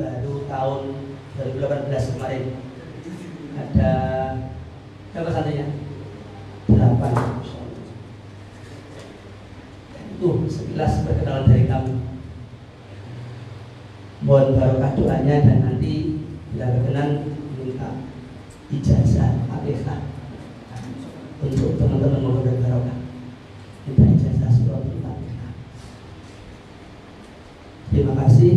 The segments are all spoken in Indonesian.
baru tahun 2018 kemarin ada berapa santrinya? Delapan. Itu sekilas perkenalan dari kami. Mohon barokah doanya dan nanti bila berkenan minta ijazah akikah untuk teman-teman mohon barokah. Minta ijazah suratul Fatihah. Terima kasih.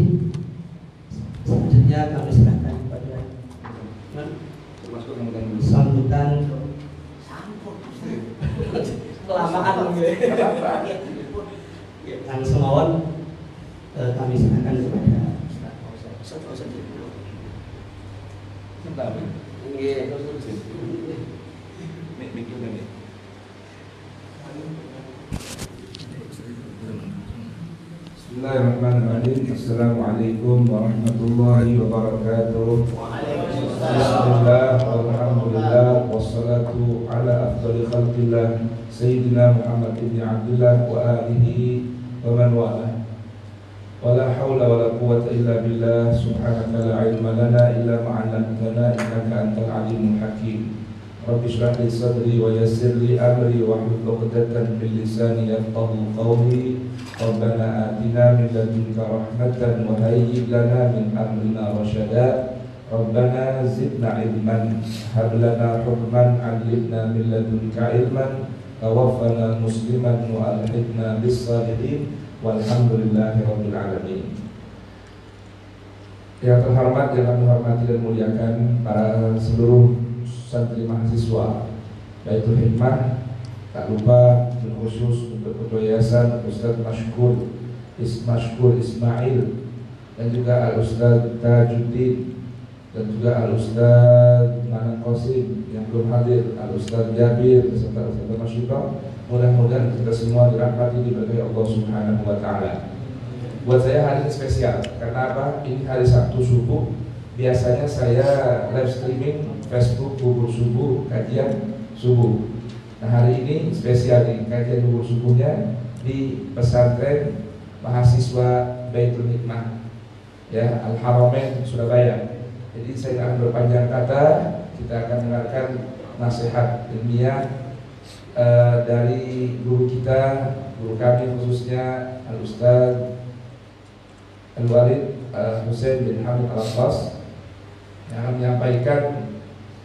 Selanjutnya kami serahkan kepada sambutan kelamaan yang semawon eh, kami serahkan kepada Bismillahirrahmanirrahim. Assalamualaikum warahmatullahi wabarakatuh. Bismillah Alhamdulillah Wassalatu ala afdali khalqillah Sayyidina Muhammad ibn Abdullah Wa alihi wa man wa'ala Wa la hawla wa la quwata illa billah Subhanaka la ilma lana illa ma'alamtana Innaka antal alimul hakim. Rabbi shrah li sadri wa yassir li amri wa hlul 'uqdatan min lisani yafqahu qawli. Rabbana atina min ladunka rahmatan wa hayyi lana min amrina rasyada Rabbana zidna ilman hukman min ladunka ilman tawaffana musliman alhiqna bis salihin walhamdulillahi rabbil alamin. Yang terhormat yang kami hormati dan muliakan para seluruh santri mahasiswa Baitul Hikmah tak lupa khusus untuk ketua yayasan Ustaz Mashkur Is Mashkur Ismail dan juga Al Ustaz Tajuddin dan juga Al Ustaz Manan Qasim yang belum hadir Al Ustaz Jabir beserta Ustaz Masyuka mudah-mudahan kita semua dirahmati diberkahi Allah Subhanahu wa taala. Buat saya hari ini spesial karena apa? Ini hari Sabtu subuh. Biasanya saya live streaming Facebook bubur subuh kajian subuh. Nah hari ini spesial nih kajian bubur subuhnya di pesantren mahasiswa Baitul Hikmah ya Al Haramain Surabaya. Jadi saya akan berpanjang kata kita akan dengarkan nasihat ilmiah uh, dari guru kita, guru kami khususnya Al Ustaz Al Walid uh, Hussein bin Hamid Al Abbas yang akan menyampaikan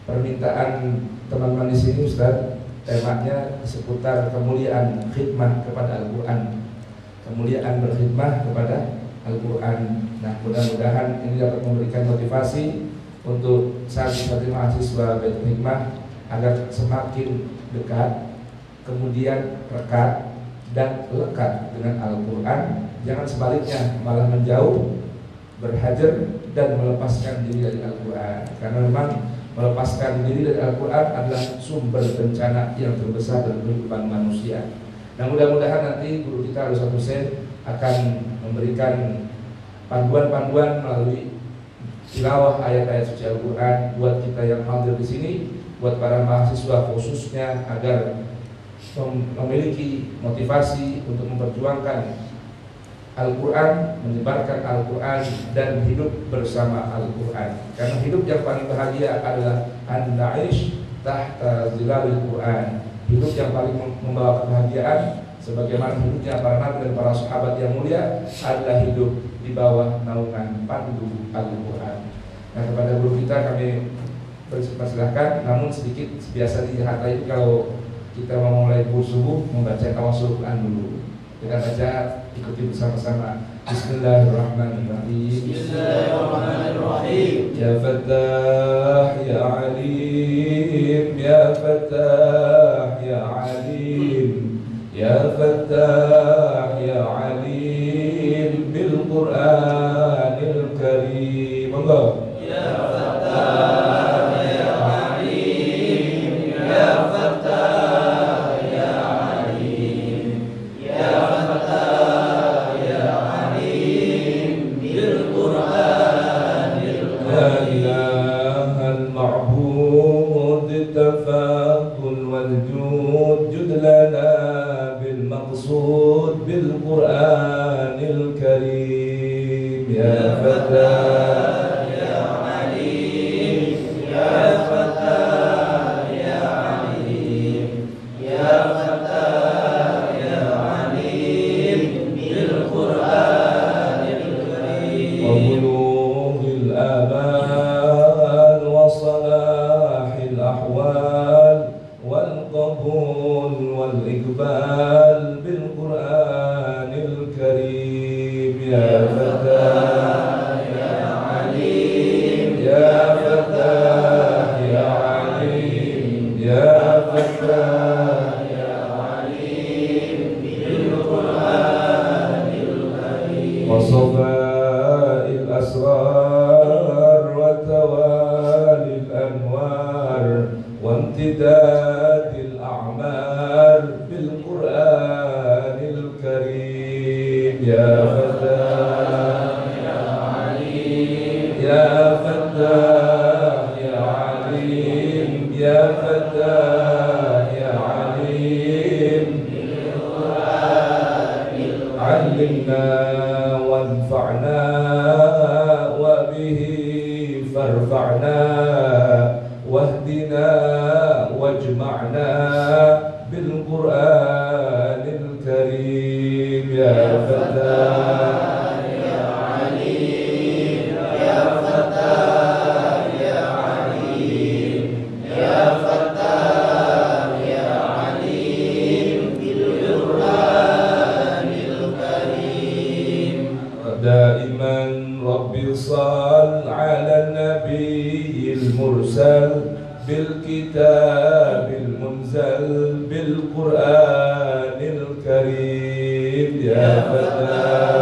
permintaan teman-teman di sini Ustaz. Temanya seputar kemuliaan khidmah kepada Al-Quran. Kemuliaan berkhidmah kepada Al-Quran. Nah mudah-mudahan ini dapat memberikan motivasi untuk santri-santri mahasiswa Baitul Hikmah agar semakin dekat kemudian rekat dan lekat dengan Al-Quran. Jangan sebaliknya malah menjauh berhajar dan melepaskan diri dari Al-Quran. Karena memang melepaskan diri dari Al-Quran adalah sumber bencana yang terbesar dalam kehidupan manusia. Nah mudah-mudahan nanti guru kita Ustaz Hussein akan memberikan panduan-panduan melalui tilawah ayat-ayat suci Al-Quran buat kita yang hadir di sini, buat para mahasiswa khususnya agar memiliki motivasi untuk memperjuangkan Al-Quran, menyebarkan Al-Quran dan hidup bersama Al-Quran. Karena hidup yang paling bahagia adalah an-na'ish tahta zilalil Quran. Hidup yang paling membawa kebahagiaan sebagaimana hidupnya para nabi dan para sahabat yang mulia adalah hidup di bawah naungan pandu Al-Quran. Nah kepada guru kita kami persilahkan, namun sedikit biasa di itu kalau kita mau mulai subuh membaca tawasul Quran dulu. Kita baca ikuti bersama-sama. Bismillahirrahmanirrahim. Bismillahirrahmanirrahim. Ya Fattah ya Alim ya Fattah ya Alim ya Fattah ya Alim bil دائما رب صل على النبي المرسل بالكتاب المنزل بالقرآن الكريم. يا فتاة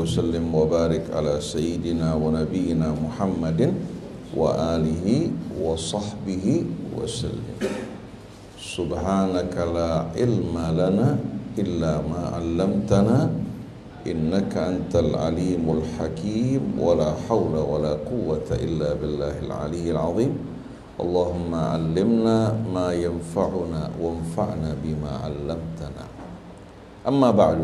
وسلم وبارك على سيدنا ونبينا محمد وآله وصحبه وسلم. سبحانك لا علم لنا إلا ما علمتنا إنك أنت العليم الحكيم ولا حول ولا قوة إلا بالله العلي العظيم. اللهم علمنا ما ينفعنا وانفعنا بما علمتنا. أما بعد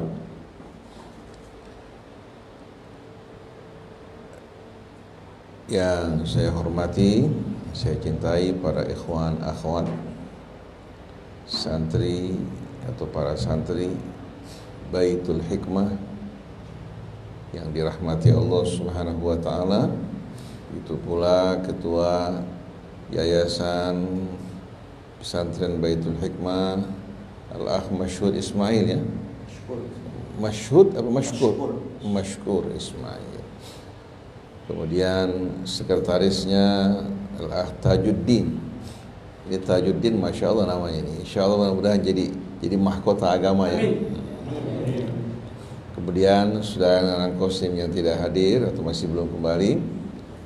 Yang saya hormati, saya cintai para ikhwan akhwat santri atau para santri Baitul Hikmah yang dirahmati Allah Subhanahu wa taala. Itu pula ketua Yayasan Pesantren Baitul Hikmah Al-Akh Masyhur Ismail ya. Masyhud apa masykur? Masykur Ismail. Kemudian sekretarisnya Al-Ah Tajuddin. Ini Tajuddin Masya Allah namanya ini. Insya Allah mudah-mudahan jadi jadi mahkota agama ya. Kemudian saudara anak kosim yang tidak hadir atau masih belum kembali.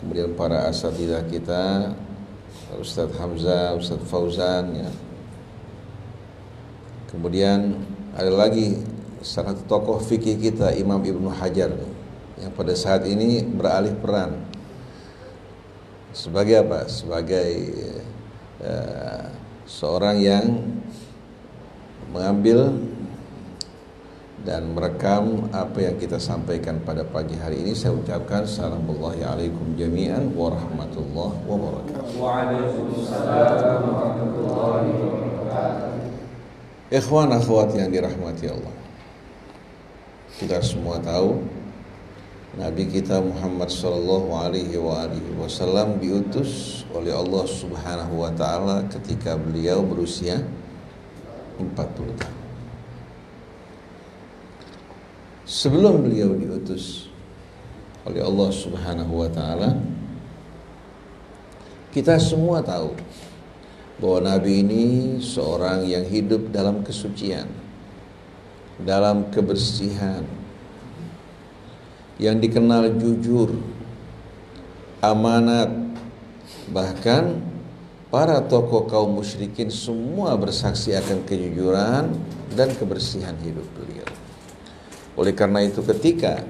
Kemudian para asatidah kita Ustadz Hamzah, Ustadz Fauzan ya. Kemudian ada lagi salah satu tokoh fikih kita Imam Ibnu Hajar nih yang pada saat ini beralih peran sebagai apa? Sebagai uh, seorang yang mengambil dan merekam apa yang kita sampaikan pada pagi hari ini saya ucapkan assalamualaikum jami'an warahmatullahi wabarakatuh. Waalaikumsalam warahmatullahi wabarakatuh. Ikhwan akhwat yang dirahmati Allah. Kita semua tahu Nabi kita Muhammad sallallahu alaihi wasallam diutus oleh Allah Subhanahu wa taala ketika beliau berusia 40 tahun. Sebelum beliau diutus oleh Allah Subhanahu wa taala kita semua tahu bahwa Nabi ini seorang yang hidup dalam kesucian, dalam kebersihan, yang dikenal jujur, amanat, bahkan para tokoh kaum musyrikin semua bersaksi akan kejujuran dan kebersihan hidup beliau. Oleh karena itu ketika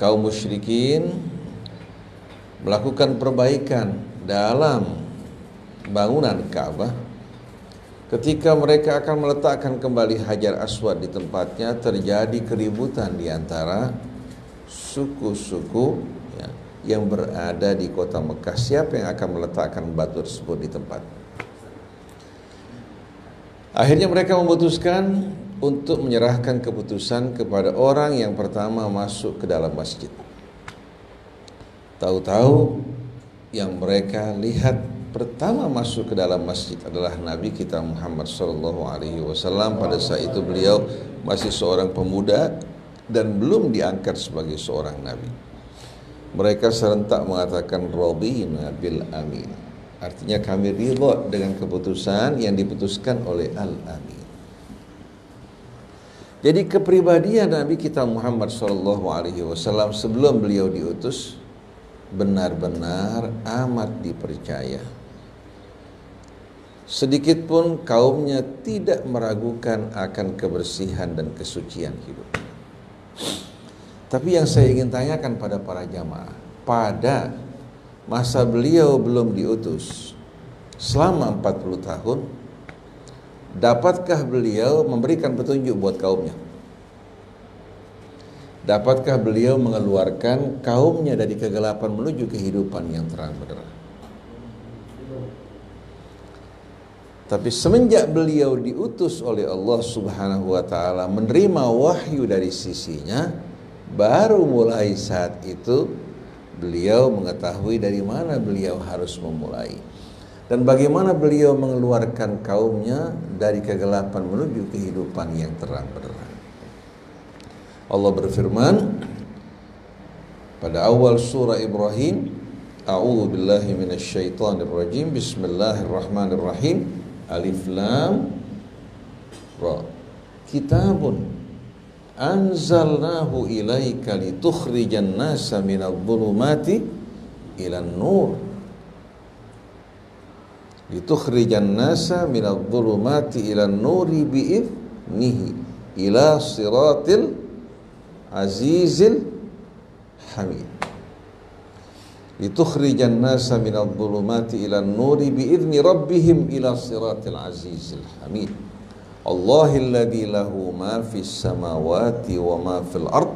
kaum musyrikin melakukan perbaikan dalam bangunan Ka'bah Ketika mereka akan meletakkan kembali Hajar Aswad di tempatnya terjadi keributan di antara suku-suku ya, yang berada di kota Mekah. Siapa yang akan meletakkan batu tersebut di tempat? Akhirnya mereka memutuskan untuk menyerahkan keputusan kepada orang yang pertama masuk ke dalam masjid. Tahu-tahu yang mereka lihat pertama masuk ke dalam masjid adalah Nabi kita Muhammad Wasallam. Pada saat itu beliau masih seorang pemuda dan belum diangkat sebagai seorang nabi. Mereka serentak mengatakan radina bil amin. Artinya kami ridha dengan keputusan yang diputuskan oleh al-amin. Jadi kepribadian Nabi kita Muhammad Shallallahu Alaihi Wasallam sebelum beliau diutus benar-benar amat dipercaya. Sedikit pun kaumnya tidak meragukan akan kebersihan dan kesucian hidup. Tapi yang saya ingin tanyakan pada para jamaah, pada masa beliau belum diutus selama 40 tahun, dapatkah beliau memberikan petunjuk buat kaumnya? Dapatkah beliau mengeluarkan kaumnya dari kegelapan menuju kehidupan yang terang benderang? Tapi semenjak beliau diutus oleh Allah Subhanahu wa taala menerima wahyu dari sisinya, baru mulai saat itu beliau mengetahui dari mana beliau harus memulai dan bagaimana beliau mengeluarkan kaumnya dari kegelapan menuju kehidupan yang terang benderang. Allah berfirman pada awal surah Ibrahim, A'udzu billahi minasyaitonir rajim. Bismillahirrahmanirrahim. Alif Lam Ra. Kitabun Anzalnahu ilaika litukhrijan nasa minal dhulumati ilan nur. Litukhrijan nasa minal dhulumati ilan nuri bi'idnihi ila siratil azizil hamid لتخرج الناس من الظلمات إلى النور بإذن ربهم إلى صراط العزيز الحميد. الله الذي له ما في السماوات وما في الأرض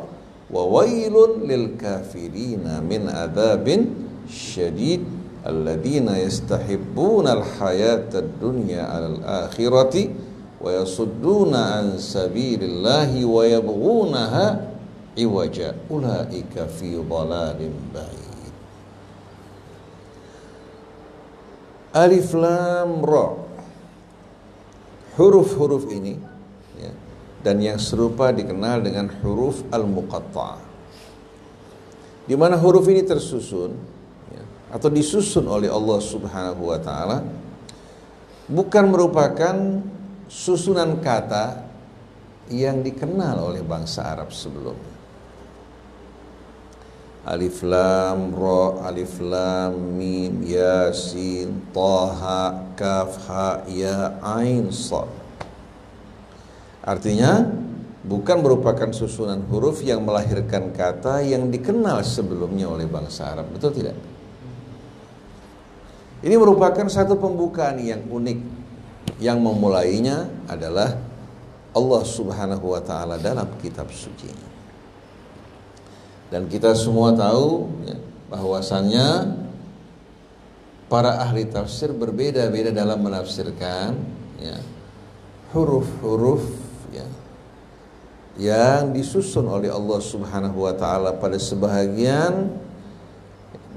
وويل للكافرين من عذاب شديد. الذين يستحبون الحياة الدنيا على الآخرة ويصدون عن سبيل الله ويبغونها عوجا. أولئك في ضلال بعيد. Alif Lam Ra. Huruf-huruf ini ya, dan yang serupa dikenal dengan huruf al-muqatta. Di mana huruf ini tersusun ya, atau disusun oleh Allah Subhanahu wa taala bukan merupakan susunan kata yang dikenal oleh bangsa Arab sebelumnya Alif Lam Ra Alif Lam Mim Yasin Taha Kaf Ha Ya Ain Sad Artinya bukan merupakan susunan huruf yang melahirkan kata yang dikenal sebelumnya oleh bangsa Arab betul tidak? Ini merupakan satu pembukaan yang unik yang memulainya adalah Allah Subhanahu wa taala dalam kitab suci. Dan kita semua tahu ya, bahwasannya para ahli tafsir berbeda-beda dalam menafsirkan ya, huruf-huruf ya, yang disusun oleh Allah Subhanahu wa taala pada sebahagian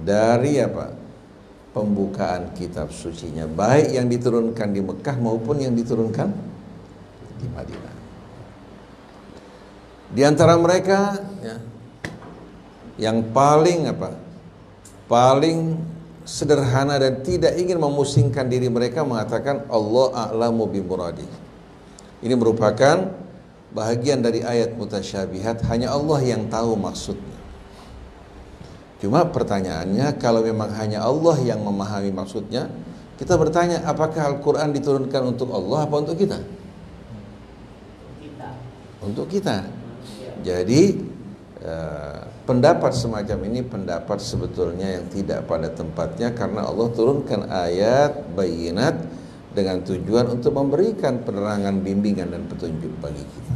dari apa? pembukaan kitab sucinya baik yang diturunkan di Mekah maupun yang diturunkan di Madinah. Di antara mereka ya, yang paling apa? Paling sederhana dan tidak ingin memusingkan diri mereka mengatakan Allah a'lamu bimuradi. Ini merupakan bahagian dari ayat mutasyabihat hanya Allah yang tahu maksudnya. Cuma pertanyaannya kalau memang hanya Allah yang memahami maksudnya, kita bertanya apakah Al-Qur'an diturunkan untuk Allah apa untuk kita? Untuk kita. Jadi uh, Pendapat semacam ini pendapat sebetulnya yang tidak pada tempatnya karena Allah turunkan ayat bayinat dengan tujuan untuk memberikan penerangan, bimbingan dan petunjuk bagi kita.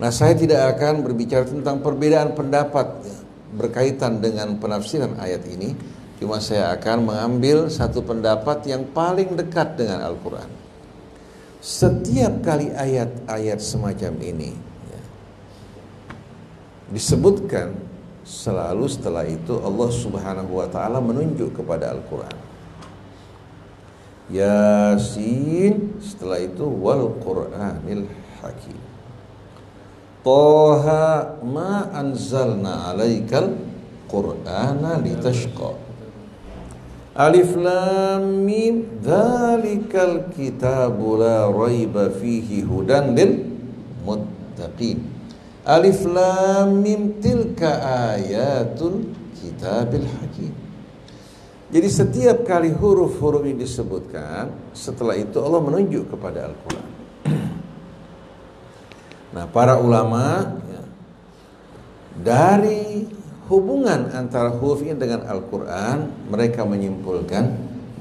Nah, saya tidak akan berbicara tentang perbedaan pendapat berkaitan dengan penafsiran ayat ini, cuma saya akan mengambil satu pendapat yang paling dekat dengan Al-Qur'an. Setiap kali ayat-ayat semacam ini disebutkan selalu setelah itu Allah Subhanahu wa taala menunjuk kepada Al-Qur'an. Yasin setelah itu wal Qur'anil Hakim. Toha ma anzalna alaikal Qur'ana litashqa. Alif Lam Mim Dzalikal kitabu la raiba fihi hudan lil muttaqin. Alif Lam Mim tilka ayatul kitabil hakim. Jadi setiap kali huruf-huruf ini disebutkan, setelah itu Allah menunjuk kepada Al-Quran. Nah, para ulama ya, dari hubungan antara huruf ini dengan Al-Quran, mereka menyimpulkan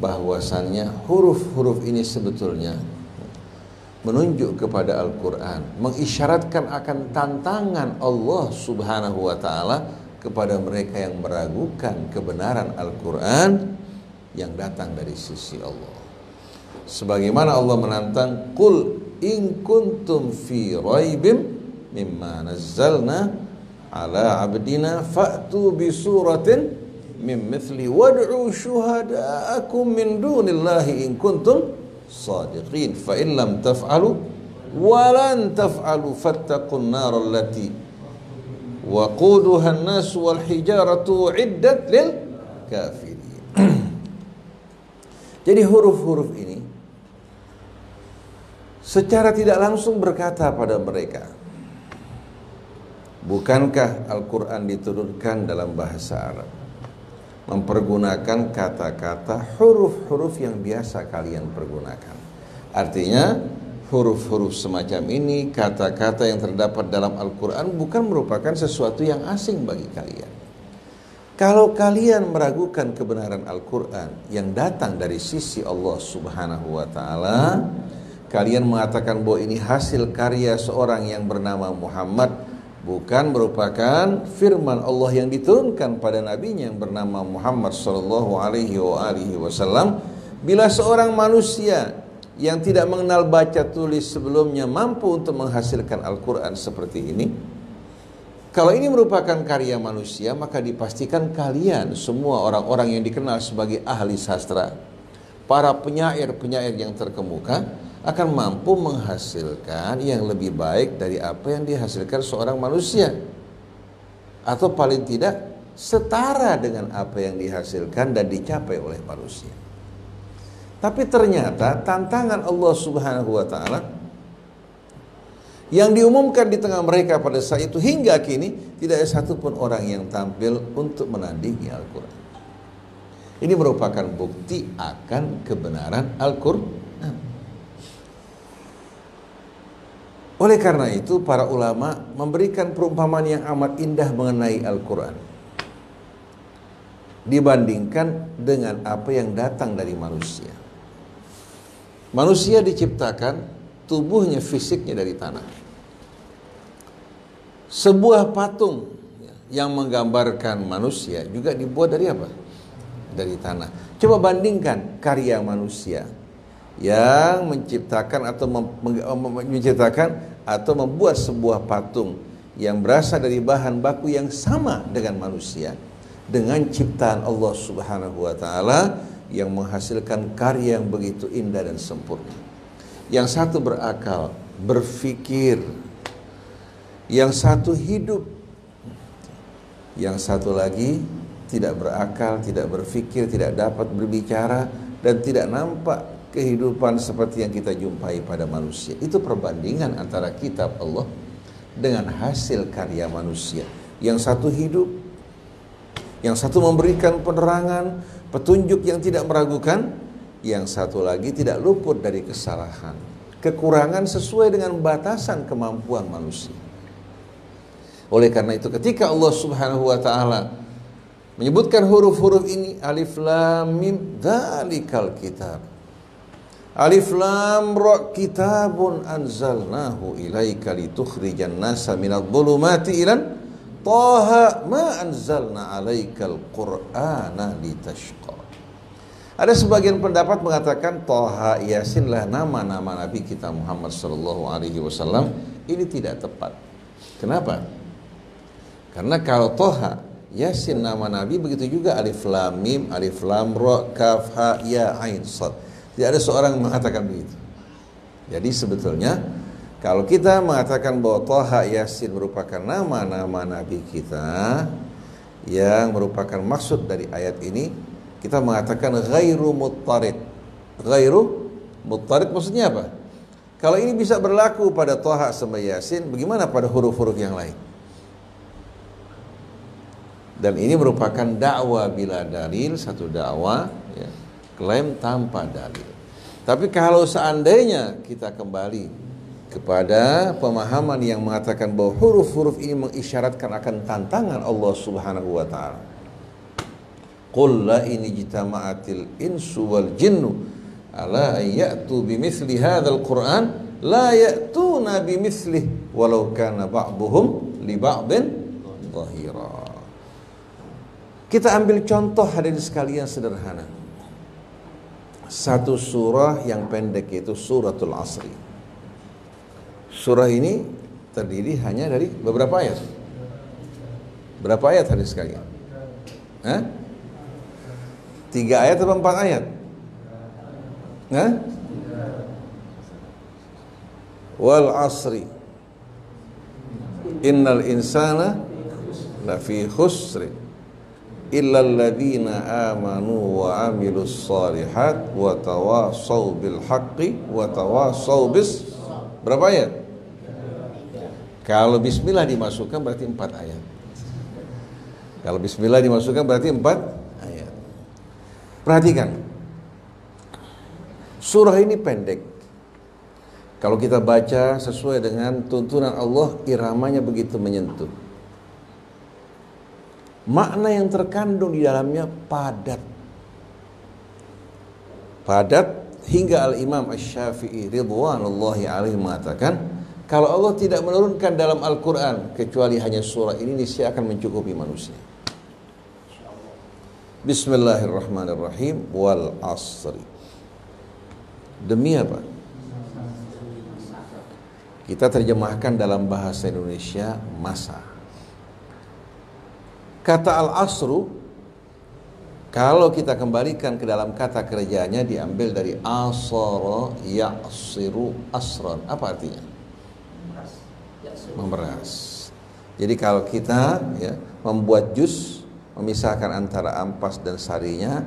bahwasannya huruf-huruf ini sebetulnya menunjuk kepada Al-Quran mengisyaratkan akan tantangan Allah subhanahu wa ta'ala kepada mereka yang meragukan kebenaran Al-Quran yang datang dari sisi Allah. Sebagaimana Allah menantang Qul in kuntum fi raibim mimma nazzalna ala abdina fa'tu bi suratin min mithli wad'u syuhada'akum min dunillahi in kuntum sadiqin fa in lam taf'alu wa lan taf'alu fattaqun nar allati waquduha an-nas wal hijaratu iddat lil kafirin jadi huruf-huruf ini secara tidak langsung berkata pada mereka Bukankah Al-Quran diturunkan dalam bahasa Arab? Mempergunakan kata-kata huruf-huruf yang biasa kalian pergunakan. Artinya huruf-huruf semacam ini, kata-kata yang terdapat dalam Al-Quran bukan merupakan sesuatu yang asing bagi kalian. Kalau kalian meragukan kebenaran Al-Quran yang datang dari sisi Allah Subhanahu wa Ta'ala, kalian mengatakan bahwa ini hasil karya seorang yang bernama Muhammad, bukan merupakan firman Allah yang diturunkan pada nabinya yang bernama Muhammad sallallahu alaihi wasallam. Bila seorang manusia yang tidak mengenal baca tulis sebelumnya mampu untuk menghasilkan Al-Quran seperti ini kalau ini merupakan karya manusia maka dipastikan kalian semua orang-orang yang dikenal sebagai ahli sastra para penyair-penyair yang terkemuka akan mampu menghasilkan yang lebih baik dari apa yang dihasilkan seorang manusia atau paling tidak setara dengan apa yang dihasilkan dan dicapai oleh manusia tapi ternyata tantangan Allah Subhanahu wa taala yang diumumkan di tengah mereka pada saat itu hingga kini tidak ada satupun orang yang tampil untuk menandingi Al-Quran. Ini merupakan bukti akan kebenaran Al-Quran. Oleh karena itu para ulama memberikan perumpamaan yang amat indah mengenai Al-Quran dibandingkan dengan apa yang datang dari manusia. Manusia diciptakan tubuhnya fisiknya dari tanah. Sebuah patung yang menggambarkan manusia juga dibuat dari apa? Dari tanah. Coba bandingkan karya manusia yang menciptakan atau menciptakan atau membuat sebuah patung yang berasal dari bahan baku yang sama dengan manusia dengan ciptaan Allah Subhanahu wa taala yang menghasilkan karya yang begitu indah dan sempurna. Yang satu berakal, berfikir. Yang satu hidup. Yang satu lagi tidak berakal, tidak berfikir, tidak dapat berbicara dan tidak nampak kehidupan seperti yang kita jumpai pada manusia. Itu perbandingan antara kitab Allah dengan hasil karya manusia. Yang satu hidup, yang satu memberikan penerangan, petunjuk yang tidak meragukan, yang satu lagi tidak luput dari kesalahan, kekurangan sesuai dengan batasan kemampuan manusia. Oleh karena itu ketika Allah Subhanahu wa taala menyebutkan huruf-huruf ini alif lam mim dzalikal kitab. Alif lam ra kitabun anzalnahu ilaika litukhrijan nasa minadh dhulumati ilan Taha ma anzalna alaikal qur'ana litashqa. Ada sebagian pendapat mengatakan Toha Yasin lah nama-nama Nabi kita Muhammad Sallallahu Alaihi Wasallam ini tidak tepat. Kenapa? Karena kalau Toha Yasin nama Nabi begitu juga Alif Lam Mim, Alif Lam Ra, Kaf Ha Ya Ain Sad. Tidak ada seorang yang mengatakan begitu. Jadi sebetulnya kalau kita mengatakan bahwa Toha Yasin merupakan nama-nama Nabi kita yang merupakan maksud dari ayat ini, kita mengatakan ghairu muttarid. Ghairu muttarid maksudnya apa? Kalau ini bisa berlaku pada Toha sama Yasin, bagaimana pada huruf-huruf yang lain? Dan ini merupakan dakwah bila dalil, satu dakwah, ya, klaim tanpa dalil. Tapi kalau seandainya kita kembali kepada pemahaman yang mengatakan bahwa huruf-huruf ini mengisyaratkan akan tantangan Allah Subhanahu wa taala. Qul la in jitama'atil insu wal jinnu ala ya'tu bimithli hadzal Qur'an la ya'tuna bimithlihi walau kana ba'dhum li ba'din dhahira. Kita ambil contoh hadirin sekalian sederhana. Satu surah yang pendek itu suratul Asri. Surah ini terdiri hanya dari beberapa ayat. Berapa ayat hadis sekalian? Hah? Tiga ayat atau empat ayat? Hah? Wal asri Innal insana lafi khusri illa alladhina amanu wa amilus salihat wa tawasaw bil haqqi wa tawasaw bis berapa ayat? Kalau bismillah dimasukkan berarti empat ayat. Kalau bismillah dimasukkan berarti empat ayat. Perhatikan. Surah ini pendek. Kalau kita baca sesuai dengan tuntunan Allah, iramanya begitu menyentuh. Makna yang terkandung di dalamnya padat. Padat hingga Al-Imam Asy-Syafi'i ridwanullahi alaihi mengatakan, kalau Allah tidak menurunkan dalam Al-Quran kecuali hanya surah ini niscaya akan mencukupi manusia. Bismillahirrahmanirrahim wal asri. Demi apa? Kita terjemahkan dalam bahasa Indonesia masa. Kata al-asru kalau kita kembalikan ke dalam kata kerjanya diambil dari asara ya'siru asran. Apa artinya? Memeras. Jadi kalau kita ya, membuat jus memisahkan antara ampas dan sarinya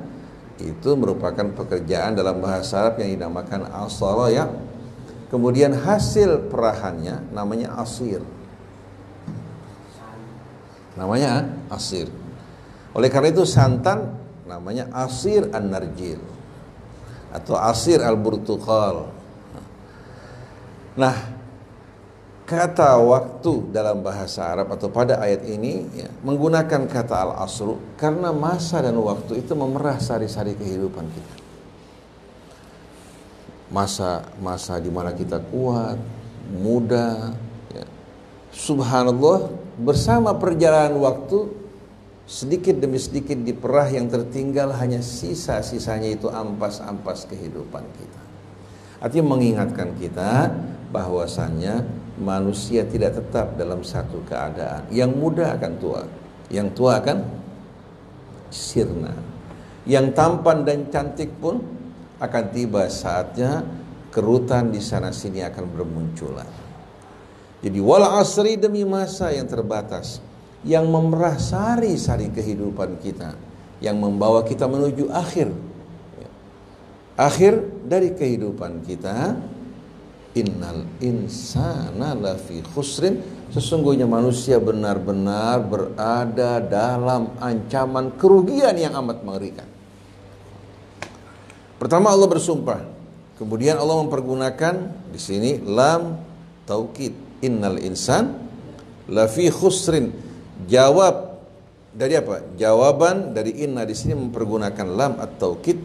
itu merupakan pekerjaan dalam bahasa Arab yang dinamakan asara ya Kemudian hasil perahannya namanya asir. Namanya asir. Oleh karena itu santan namanya asir an-narjil atau asir al-burtukal. Nah, kata waktu dalam bahasa Arab atau pada ayat ini ya, menggunakan kata al-asru karena masa dan waktu itu memerah sari-sari kehidupan kita masa-masa di mana kita kuat, muda, ya. subhanallah bersama perjalanan waktu sedikit demi sedikit diperah yang tertinggal hanya sisa-sisanya itu ampas-ampas kehidupan kita. Artinya mengingatkan kita bahwasannya manusia tidak tetap dalam satu keadaan. Yang muda akan tua, yang tua akan sirna. Yang tampan dan cantik pun akan tiba saatnya kerutan di sana sini akan bermunculan. Jadi wala asri demi masa yang terbatas yang memerah sari-sari kehidupan kita yang membawa kita menuju akhir. Akhir dari kehidupan kita innal insana lafi khusrin sesungguhnya manusia benar-benar berada dalam ancaman kerugian yang amat mengerikan. Pertama Allah bersumpah. Kemudian Allah mempergunakan di sini lam taukid. Innal insan lafi khusrin. Jawab dari apa? Jawaban dari inna di sini mempergunakan lam atau taukid.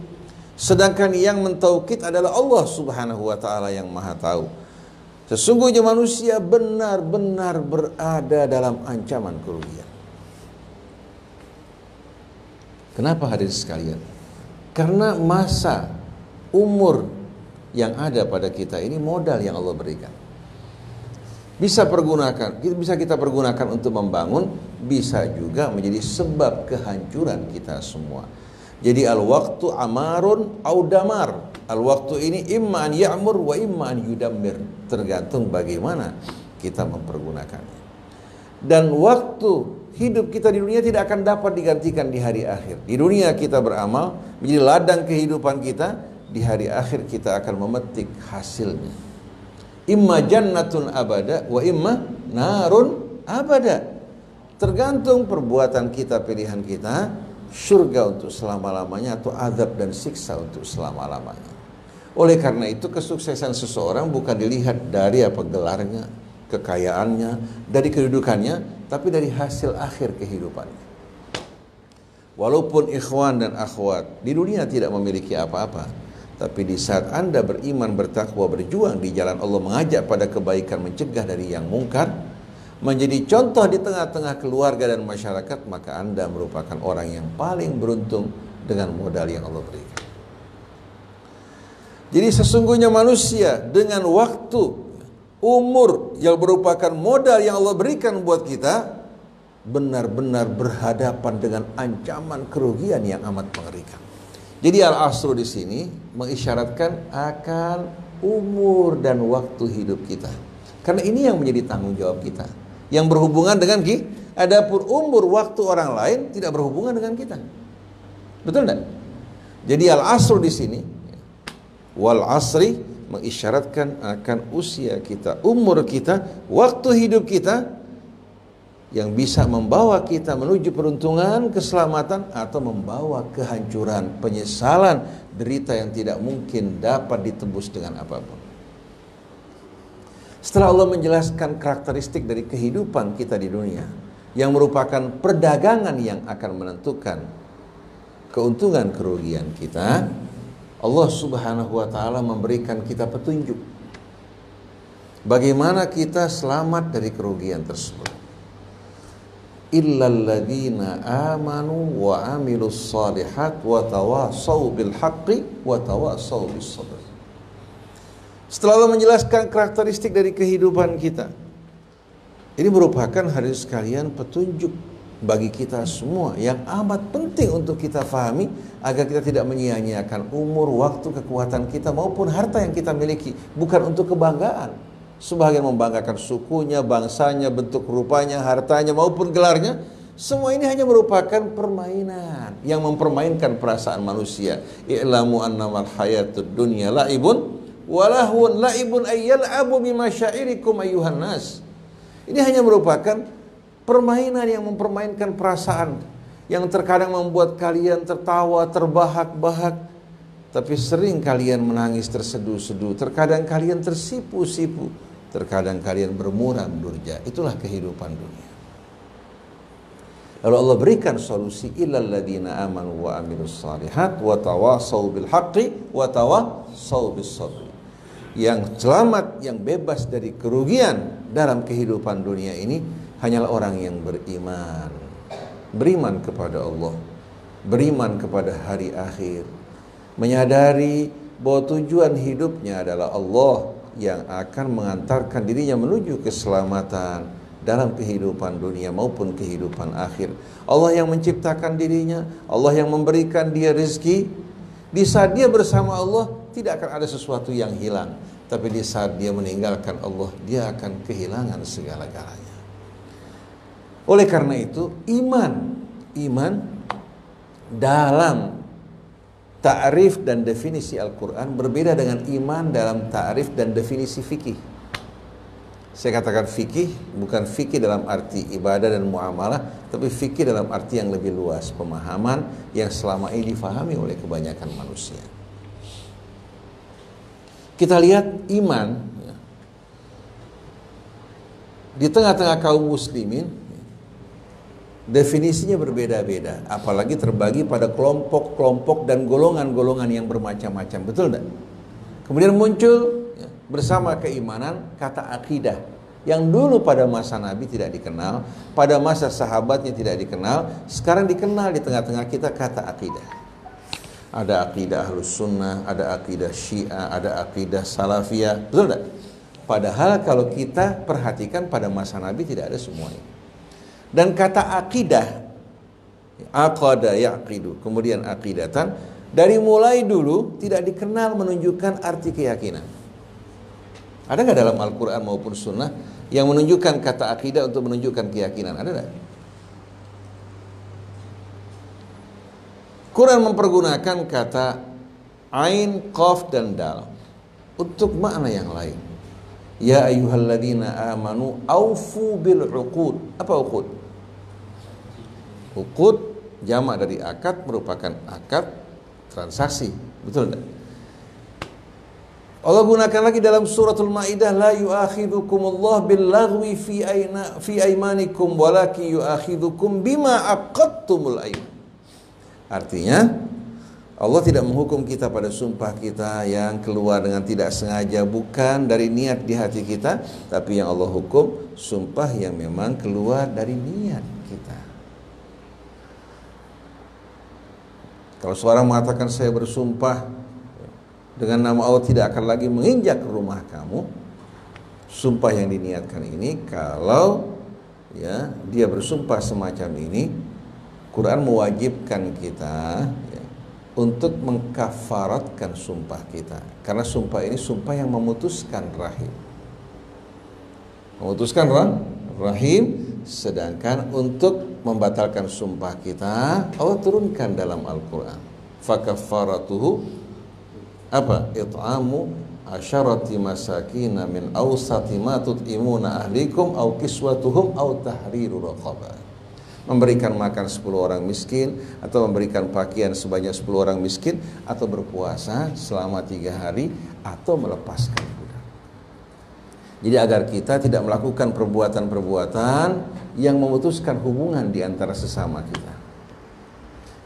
Sedangkan yang mentaukid adalah Allah Subhanahu wa taala yang Maha tahu. Sesungguhnya manusia benar-benar berada dalam ancaman kerugian. Kenapa hadirin sekalian? Karena masa umur yang ada pada kita ini modal yang Allah berikan. Bisa pergunakan, bisa kita pergunakan untuk membangun, bisa juga menjadi sebab kehancuran kita semua. Jadi al-waktu amarun audamar. Al-waktu ini imma an ya'mur wa imma an yudammir. Tergantung bagaimana kita mempergunakannya. Dan waktu hidup kita di dunia tidak akan dapat digantikan di hari akhir. Di dunia kita beramal menjadi ladang kehidupan kita, di hari akhir kita akan memetik hasilnya. Imma jannatun abada wa imma narun abada. Tergantung perbuatan kita, pilihan kita, surga untuk selama-lamanya atau azab dan siksa untuk selama-lamanya. Oleh karena itu kesuksesan seseorang bukan dilihat dari apa gelarnya, kekayaannya, dari kedudukannya, tapi dari hasil akhir kehidupannya. Walaupun ikhwan dan akhwat di dunia tidak memiliki apa-apa, tapi di saat Anda beriman, bertakwa, berjuang di jalan Allah, mengajak pada kebaikan, mencegah dari yang mungkar, menjadi contoh di tengah-tengah keluarga dan masyarakat, maka Anda merupakan orang yang paling beruntung dengan modal yang Allah berikan. Jadi sesungguhnya manusia dengan waktu umur yang merupakan modal yang Allah berikan buat kita benar-benar berhadapan dengan ancaman kerugian yang amat mengerikan. Jadi al-asru di sini mengisyaratkan akan umur dan waktu hidup kita. Karena ini yang menjadi tanggung jawab kita. Yang berhubungan dengan kita. Adapun umur waktu orang lain tidak berhubungan dengan kita. Betul tidak? Jadi al-asru di sini wal asri mengisyaratkan akan usia kita, umur kita, waktu hidup kita yang bisa membawa kita menuju peruntungan, keselamatan atau membawa kehancuran, penyesalan, derita yang tidak mungkin dapat ditebus dengan apa pun. Setelah Allah menjelaskan karakteristik dari kehidupan kita di dunia yang merupakan perdagangan yang akan menentukan keuntungan kerugian kita, Allah Subhanahu wa taala memberikan kita petunjuk bagaimana kita selamat dari kerugian tersebut. Illalladzina amanu wa amilus salihat wa tawasau bil wa tawasau bis sabr. Setelah menjelaskan karakteristik dari kehidupan kita, ini merupakan hari sekalian petunjuk bagi kita semua yang amat penting untuk kita fahami agar kita tidak menyia-nyiakan umur, waktu, kekuatan kita maupun harta yang kita miliki bukan untuk kebanggaan. Sebagian membanggakan sukunya, bangsanya, bentuk rupanya, hartanya maupun gelarnya. Semua ini hanya merupakan permainan yang mempermainkan perasaan manusia. I'lamu annamal hayatud dunya la'ibun walahun laibun ayyal'abu bimasyairikum ayyuhan nas. Ini hanya merupakan permainan yang mempermainkan perasaan yang terkadang membuat kalian tertawa, terbahak-bahak, tapi sering kalian menangis terseduh-seduh, terkadang kalian tersipu-sipu, terkadang kalian bermuram durja. Itulah kehidupan dunia. Lalu Allah berikan solusi ilal ladina amanu wa amilus salihat wa tawasau bil haqqi wa tawasau bis sabri yang selamat, yang bebas dari kerugian dalam kehidupan dunia ini hanyalah orang yang beriman. Beriman kepada Allah, beriman kepada hari akhir, menyadari bahwa tujuan hidupnya adalah Allah yang akan mengantarkan dirinya menuju keselamatan dalam kehidupan dunia maupun kehidupan akhir. Allah yang menciptakan dirinya, Allah yang memberikan dia rezeki. Di saat dia bersama Allah, tidak akan ada sesuatu yang hilang. Tapi di saat dia meninggalkan Allah, dia akan kehilangan segala-galanya. Oleh karena itu, iman, iman dalam ta'rif dan definisi Al-Quran berbeda dengan iman dalam ta'rif dan definisi fikih. Saya katakan fikih bukan fikih dalam arti ibadah dan muamalah, tapi fikih dalam arti yang lebih luas, pemahaman yang selama ini difahami oleh kebanyakan manusia. Kita lihat iman ya. di tengah-tengah kaum muslimin definisinya berbeda-beda, apalagi terbagi pada kelompok-kelompok dan golongan-golongan yang bermacam-macam, betul tidak? Kemudian muncul ya, bersama keimanan kata akidah yang dulu pada masa Nabi tidak dikenal, pada masa sahabatnya tidak dikenal, sekarang dikenal di tengah-tengah kita kata akidah. Ada akidah ahlus sunnah, ada akidah syiah, ada akidah salafiyah. Betul tidak? Padahal kalau kita perhatikan pada masa Nabi tidak ada semuanya. Dan kata akidah, aqada yaqidu, kemudian akidatan, dari mulai dulu tidak dikenal menunjukkan arti keyakinan. Ada nggak dalam Al-Quran maupun Sunnah yang menunjukkan kata akidah untuk menunjukkan keyakinan? Ada nggak? Quran mempergunakan kata ain, qaf dan dal untuk makna yang lain. Ya ayyuhalladzina amanu aufu bil uqud. Apa uqud? Uqud jamak dari akad merupakan akad transaksi. Betul tidak? Allah gunakan lagi dalam suratul Maidah la yu'akhidukumullah bil laghwi fi aina fi aymanikum walakin yu'akhidukum bima aqadtumul aiman. Artinya Allah tidak menghukum kita pada sumpah kita yang keluar dengan tidak sengaja bukan dari niat di hati kita tapi yang Allah hukum sumpah yang memang keluar dari niat kita. Kalau seorang mengatakan saya bersumpah dengan nama Allah tidak akan lagi menginjak rumah kamu, sumpah yang diniatkan ini kalau ya dia bersumpah semacam ini Quran mewajibkan kita ya, untuk mengkafaratkan sumpah kita. Karena sumpah ini sumpah yang memutuskan rahim. Memutuskan rahim sedangkan untuk membatalkan sumpah kita Allah turunkan dalam Al-Quran. Fakafaratuhu apa? It'amu asyarati masakina min awsati ma tut'imuna ahlikum au kiswatuhum au tahriru raqabah memberikan makan 10 orang miskin atau memberikan pakaian sebanyak 10 orang miskin atau berpuasa selama tiga hari atau melepaskan budak. Jadi agar kita tidak melakukan perbuatan-perbuatan yang memutuskan hubungan di antara sesama kita.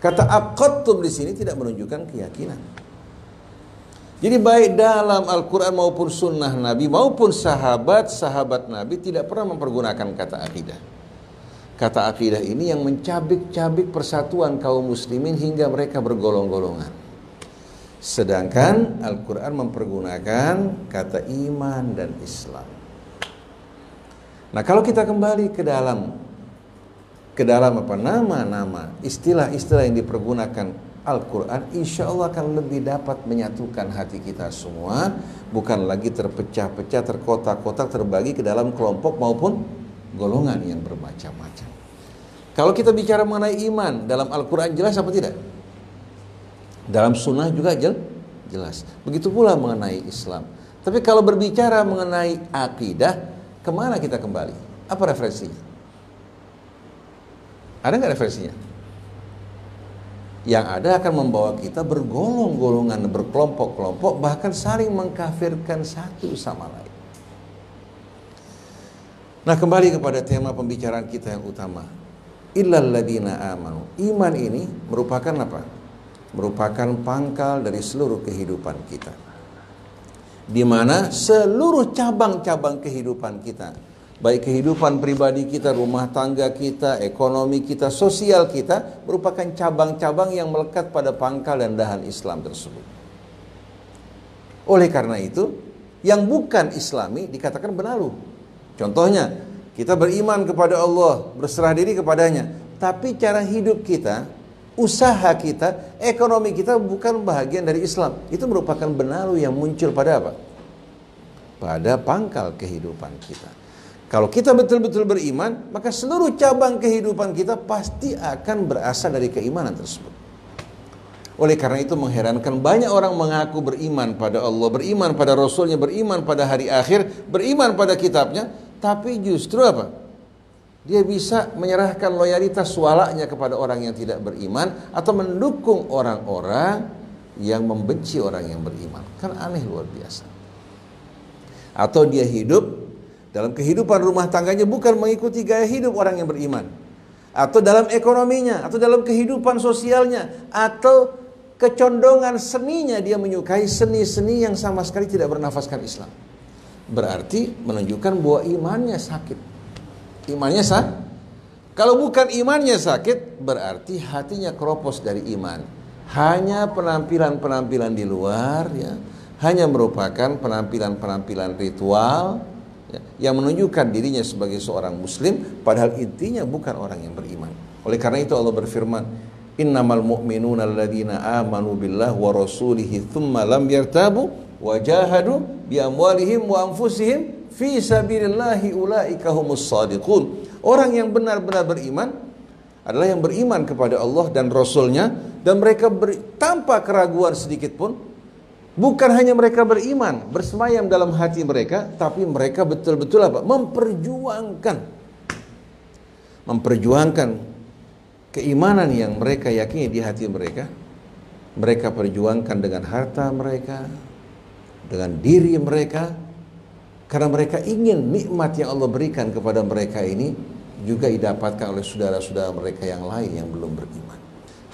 Kata aqattum di sini tidak menunjukkan keyakinan. Jadi baik dalam Al-Quran maupun sunnah Nabi maupun sahabat-sahabat Nabi tidak pernah mempergunakan kata akidah. Kata akidah ini yang mencabik-cabik persatuan kaum muslimin hingga mereka bergolong-golongan. Sedangkan Al-Quran mempergunakan kata iman dan Islam. Nah kalau kita kembali ke dalam ke dalam apa nama-nama istilah-istilah yang dipergunakan Al-Quran insya Allah akan lebih dapat menyatukan hati kita semua bukan lagi terpecah-pecah terkotak-kotak terbagi ke dalam kelompok maupun golongan yang bermacam-macam kalau kita bicara mengenai iman dalam Al-Quran jelas apa tidak? Dalam sunnah juga jelas begitu pula mengenai Islam tapi kalau berbicara mengenai akidah ke mana kita kembali? apa referensinya? Ada nggak referensinya? Yang ada akan membawa kita bergolong-golongan, berkelompok-kelompok, bahkan saling mengkafirkan satu sama lain. Nah kembali kepada tema pembicaraan kita yang utama. Illalladzina amanu. Iman ini merupakan apa? Merupakan pangkal dari seluruh kehidupan kita. Di mana seluruh cabang-cabang kehidupan kita baik kehidupan pribadi kita, rumah tangga kita, ekonomi kita, sosial kita merupakan cabang-cabang yang melekat pada pangkal dan dahan Islam tersebut. Oleh karena itu, yang bukan Islami dikatakan benalu. Contohnya, kita beriman kepada Allah, berserah diri kepadanya, tapi cara hidup kita, usaha kita, ekonomi kita bukan bahagian dari Islam. Itu merupakan benalu yang muncul pada apa? Pada pangkal kehidupan kita. Kalau kita betul-betul beriman, maka seluruh cabang kehidupan kita pasti akan berasal dari keimanan tersebut. Oleh karena itu mengherankan banyak orang mengaku beriman pada Allah, beriman pada Rasulnya, beriman pada hari akhir, beriman pada kitabnya, tapi justru apa? Dia bisa menyerahkan loyalitas sualaknya kepada orang yang tidak beriman atau mendukung orang-orang yang membenci orang yang beriman. Kan aneh luar biasa. Atau dia hidup dalam kehidupan rumah tangganya bukan mengikuti gaya hidup orang yang beriman. Atau dalam ekonominya, atau dalam kehidupan sosialnya, atau kecondongan seninya dia menyukai seni-seni yang sama sekali tidak bernafaskan Islam. Berarti menunjukkan bahwa imannya sakit. Imannya sah? Kalau bukan imannya sakit, berarti hatinya keropos dari iman. Hanya penampilan-penampilan di luar ya, hanya merupakan penampilan-penampilan ritual, ya, yang menunjukkan dirinya sebagai seorang muslim padahal intinya bukan orang yang beriman. Oleh karena itu Allah berfirman, "Innamal mu'minuna alladziina amanu billah wa rasulihi tsumma lam yartabu wa bi amwalihim wa anfusihim fi sabilillahi ulaika humus shadiqun." Orang yang benar-benar beriman adalah yang beriman kepada Allah dan Rasulnya dan mereka ber, tanpa keraguan sedikit pun Bukan hanya mereka beriman, bersemayam dalam hati mereka, tapi mereka betul-betul apa? Memperjuangkan. Memperjuangkan keimanan yang mereka yakini di hati mereka. Mereka perjuangkan dengan harta mereka, dengan diri mereka, karena mereka ingin nikmat yang Allah berikan kepada mereka ini juga didapatkan oleh saudara-saudara mereka yang lain yang belum beriman.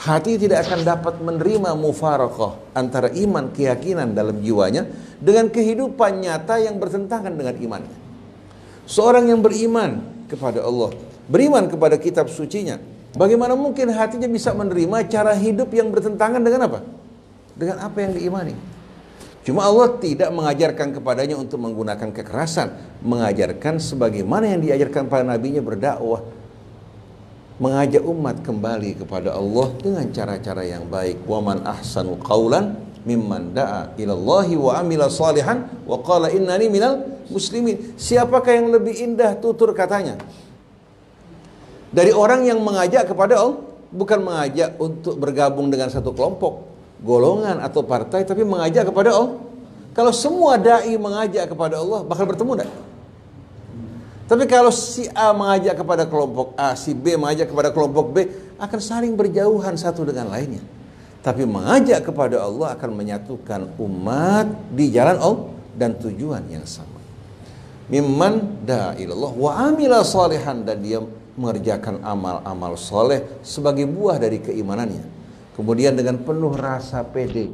Hati tidak akan dapat menerima mufarakah antara iman keyakinan dalam jiwanya dengan kehidupan nyata yang bertentangan dengan imannya. Seorang yang beriman kepada Allah, beriman kepada kitab sucinya, bagaimana mungkin hatinya bisa menerima cara hidup yang bertentangan dengan apa? Dengan apa yang diimani. Cuma Allah tidak mengajarkan kepadanya untuk menggunakan kekerasan, mengajarkan sebagaimana yang diajarkan pada nabinya berdakwah, mengajak umat kembali kepada Allah dengan cara-cara yang baik. Wa man ahsanu qawlan mimman da'a ilallahi wa amila salihan wa qala innani minal muslimin. Siapakah yang lebih indah tutur katanya? Dari orang yang mengajak kepada Allah, bukan mengajak untuk bergabung dengan satu kelompok, golongan atau partai, tapi mengajak kepada Allah. Kalau semua dai mengajak kepada Allah, bakal bertemu tidak? Tapi kalau si A mengajak kepada kelompok A, si B mengajak kepada kelompok B, akan saling berjauhan satu dengan lainnya. Tapi mengajak kepada Allah akan menyatukan umat di jalan Allah dan tujuan yang sama. mimman da ilallah wa amila salihan dan dia mengerjakan amal-amal soleh sebagai buah dari keimanannya. Kemudian dengan penuh rasa pede,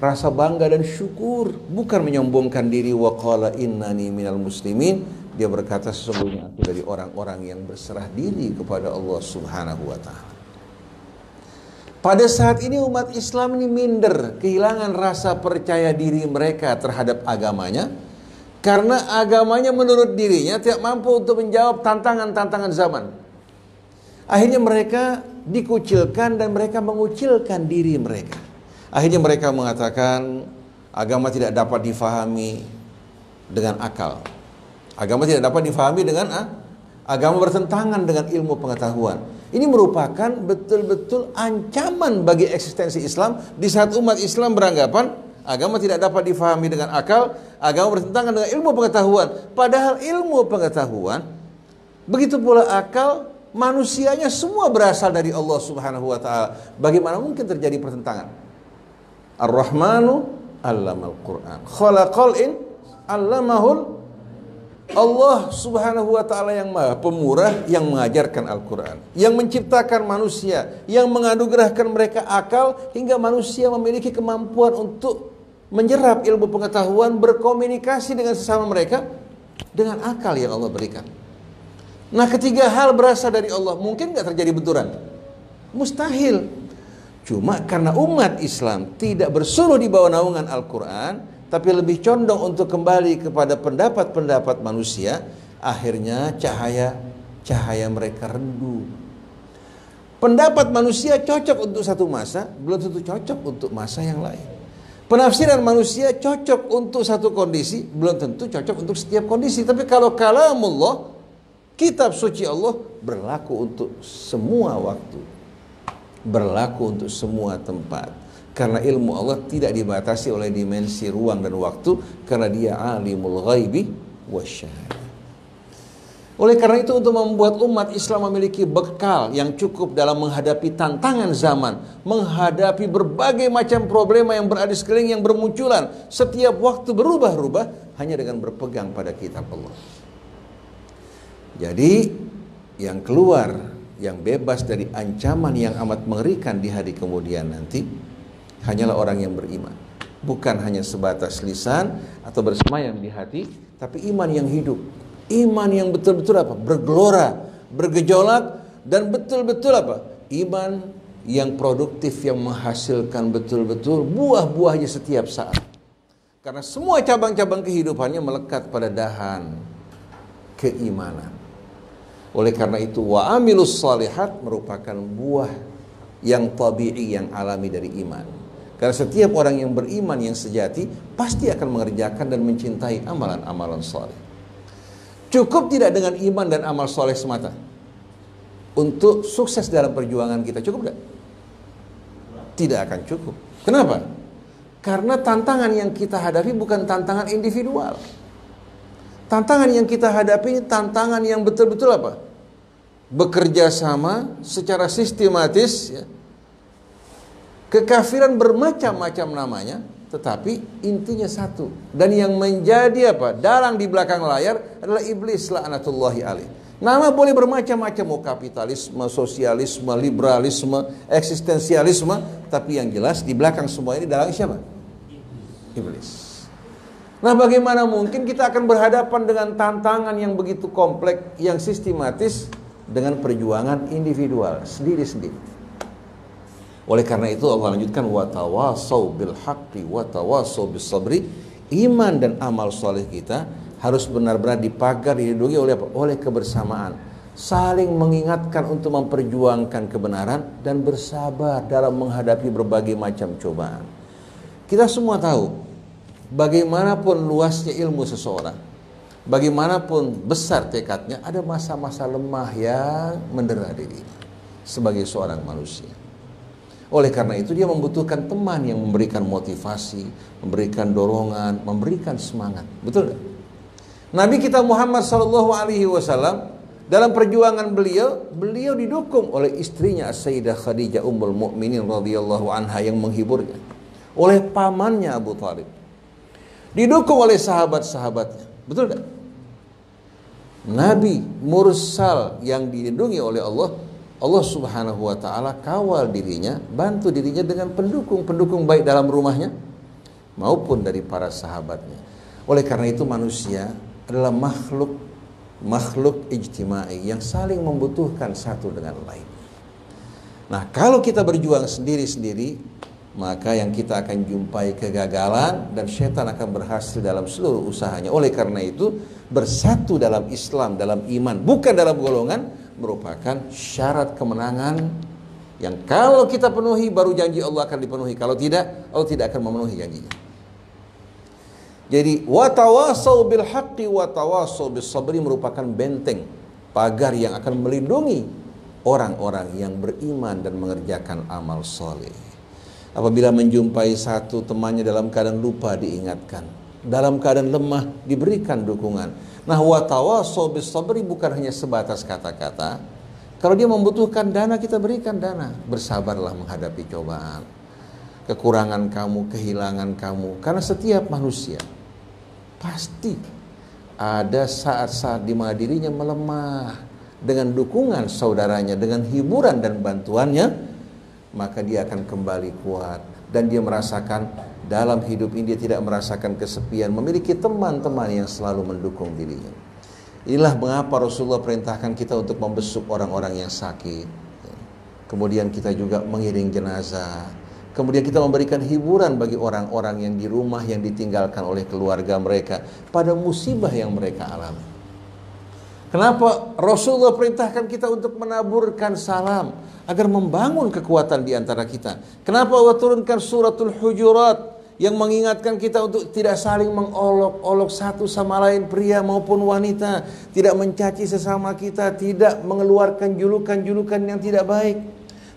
rasa bangga dan syukur, bukan menyombongkan diri wa qala innani minal muslimin, dia berkata sesungguhnya aku dari orang-orang yang berserah diri kepada Allah Subhanahu wa taala. Pada saat ini umat Islam ini minder, kehilangan rasa percaya diri mereka terhadap agamanya karena agamanya menurut dirinya tidak mampu untuk menjawab tantangan-tantangan zaman. Akhirnya mereka dikucilkan dan mereka mengucilkan diri mereka. Akhirnya mereka mengatakan agama tidak dapat difahami dengan akal. Agama tidak dapat difahami dengan ah, agama bertentangan dengan ilmu pengetahuan. Ini merupakan betul-betul ancaman bagi eksistensi Islam di saat umat Islam beranggapan agama tidak dapat difahami dengan akal, agama bertentangan dengan ilmu pengetahuan. Padahal ilmu pengetahuan begitu pula akal manusianya semua berasal dari Allah Subhanahu wa taala. Bagaimana mungkin terjadi pertentangan? Ar-Rahmanu allamal Quran. Khalaqal in allamahul Allah subhanahu wa ta'ala yang maha pemurah yang mengajarkan Al-Quran Yang menciptakan manusia Yang menganugerahkan mereka akal Hingga manusia memiliki kemampuan untuk Menyerap ilmu pengetahuan Berkomunikasi dengan sesama mereka Dengan akal yang Allah berikan Nah ketiga hal berasal dari Allah Mungkin nggak terjadi benturan Mustahil Cuma karena umat Islam tidak bersuruh di bawah naungan Al-Quran tapi lebih condong untuk kembali kepada pendapat-pendapat manusia, akhirnya cahaya cahaya mereka rendu. Pendapat manusia cocok untuk satu masa, belum tentu cocok untuk masa yang lain. Penafsiran manusia cocok untuk satu kondisi, belum tentu cocok untuk setiap kondisi. Tapi kalau kalamullah, kitab suci Allah berlaku untuk semua waktu. Berlaku untuk semua tempat. Karena ilmu Allah tidak dibatasi oleh dimensi ruang dan waktu karena dia alimul ghaibi wasyahadah. Oleh karena itu untuk membuat umat Islam memiliki bekal yang cukup dalam menghadapi tantangan zaman, menghadapi berbagai macam problema yang berada sekeliling yang bermunculan, setiap waktu berubah-ubah hanya dengan berpegang pada kitab Allah. Jadi yang keluar, yang bebas dari ancaman yang amat mengerikan di hari kemudian nanti hanyalah orang yang beriman. Bukan hanya sebatas lisan atau bersemayam di hati, tapi iman yang hidup. Iman yang betul-betul apa? Bergelora, bergejolak dan betul-betul apa? Iman yang produktif yang menghasilkan betul-betul buah-buahnya setiap saat. Karena semua cabang-cabang kehidupannya melekat pada dahan keimanan. Oleh karena itu wa amilus salihat merupakan buah yang tabi'i yang alami dari iman. Karena setiap orang yang beriman yang sejati pasti akan mengerjakan dan mencintai amalan-amalan soleh. Cukup tidak dengan iman dan amal soleh semata untuk sukses dalam perjuangan kita cukup tidak? Tidak akan cukup. Kenapa? Karena tantangan yang kita hadapi bukan tantangan individual. Tantangan yang kita hadapi ini tantangan yang betul-betul apa? Bekerja sama secara sistematis ya, Kekafiran bermacam-macam namanya, tetapi intinya satu. Dan yang menjadi apa? Dalang di belakang layar adalah iblis laknatullahi alaih. Nama boleh bermacam-macam, mau kapitalisme, sosialisme, liberalisme, eksistensialisme, tapi yang jelas di belakang semua ini dalang siapa? Iblis. Nah bagaimana mungkin kita akan berhadapan dengan tantangan yang begitu kompleks, yang sistematis dengan perjuangan individual, sendiri-sendiri. Oleh karena itu Allah lanjutkan watawasau bil haqqi watawasau bis sabri. Iman dan amal soleh kita harus benar-benar dipagar dihidungi oleh apa? Oleh kebersamaan. Saling mengingatkan untuk memperjuangkan kebenaran dan bersabar dalam menghadapi berbagai macam cobaan. Kita semua tahu bagaimanapun luasnya ilmu seseorang, bagaimanapun besar tekadnya, ada masa-masa lemah yang mendera diri sebagai seorang manusia. Oleh karena itu dia membutuhkan teman yang memberikan motivasi, memberikan dorongan, memberikan semangat. Betul tidak? Nabi kita Muhammad Sallallahu Alaihi Wasallam dalam perjuangan beliau, beliau didukung oleh istrinya Sayyidah Khadijah Ummul Mukminin radhiyallahu anha yang menghiburnya, oleh pamannya Abu Talib, didukung oleh sahabat-sahabatnya. Betul tidak? Nabi mursal yang dilindungi oleh Allah, Allah Subhanahu wa taala kawal dirinya, bantu dirinya dengan pendukung-pendukung baik dalam rumahnya maupun dari para sahabatnya. Oleh karena itu manusia adalah makhluk makhluk ijtimai yang saling membutuhkan satu dengan lain. Nah, kalau kita berjuang sendiri-sendiri, maka yang kita akan jumpai kegagalan dan setan akan berhasil dalam seluruh usahanya. Oleh karena itu, bersatu dalam Islam, dalam iman, bukan dalam golongan, merupakan syarat kemenangan yang kalau kita penuhi baru janji Allah akan dipenuhi. Kalau tidak, Allah tidak akan memenuhi janjinya. Jadi watawasau bil haqqi watawasau bis sabri merupakan benteng pagar yang akan melindungi orang-orang yang beriman dan mengerjakan amal soleh. Apabila menjumpai satu temannya dalam keadaan lupa diingatkan, dalam keadaan lemah diberikan dukungan. Nah, watawasau bis sabri bukan hanya sebatas kata-kata. Kalau dia membutuhkan dana, kita berikan dana. Bersabarlah menghadapi cobaan. Kekurangan kamu, kehilangan kamu. Karena setiap manusia Pasti ada saat-saat di mana dirinya melemah dengan dukungan saudaranya, dengan hiburan dan bantuannya, maka dia akan kembali kuat dan dia merasakan dalam hidup ini dia tidak merasakan kesepian, memiliki teman-teman yang selalu mendukung dirinya. Inilah mengapa Rasulullah perintahkan kita untuk membesuk orang-orang yang sakit. Kemudian kita juga mengiring jenazah, Kemudian kita memberikan hiburan bagi orang-orang yang di rumah yang ditinggalkan oleh keluarga mereka pada musibah yang mereka alami. Kenapa Rasulullah perintahkan kita untuk menaburkan salam agar membangun kekuatan di antara kita? Kenapa Allah turunkan suratul hujurat yang mengingatkan kita untuk tidak saling mengolok-olok satu sama lain pria maupun wanita, tidak mencaci sesama kita, tidak mengeluarkan julukan-julukan yang tidak baik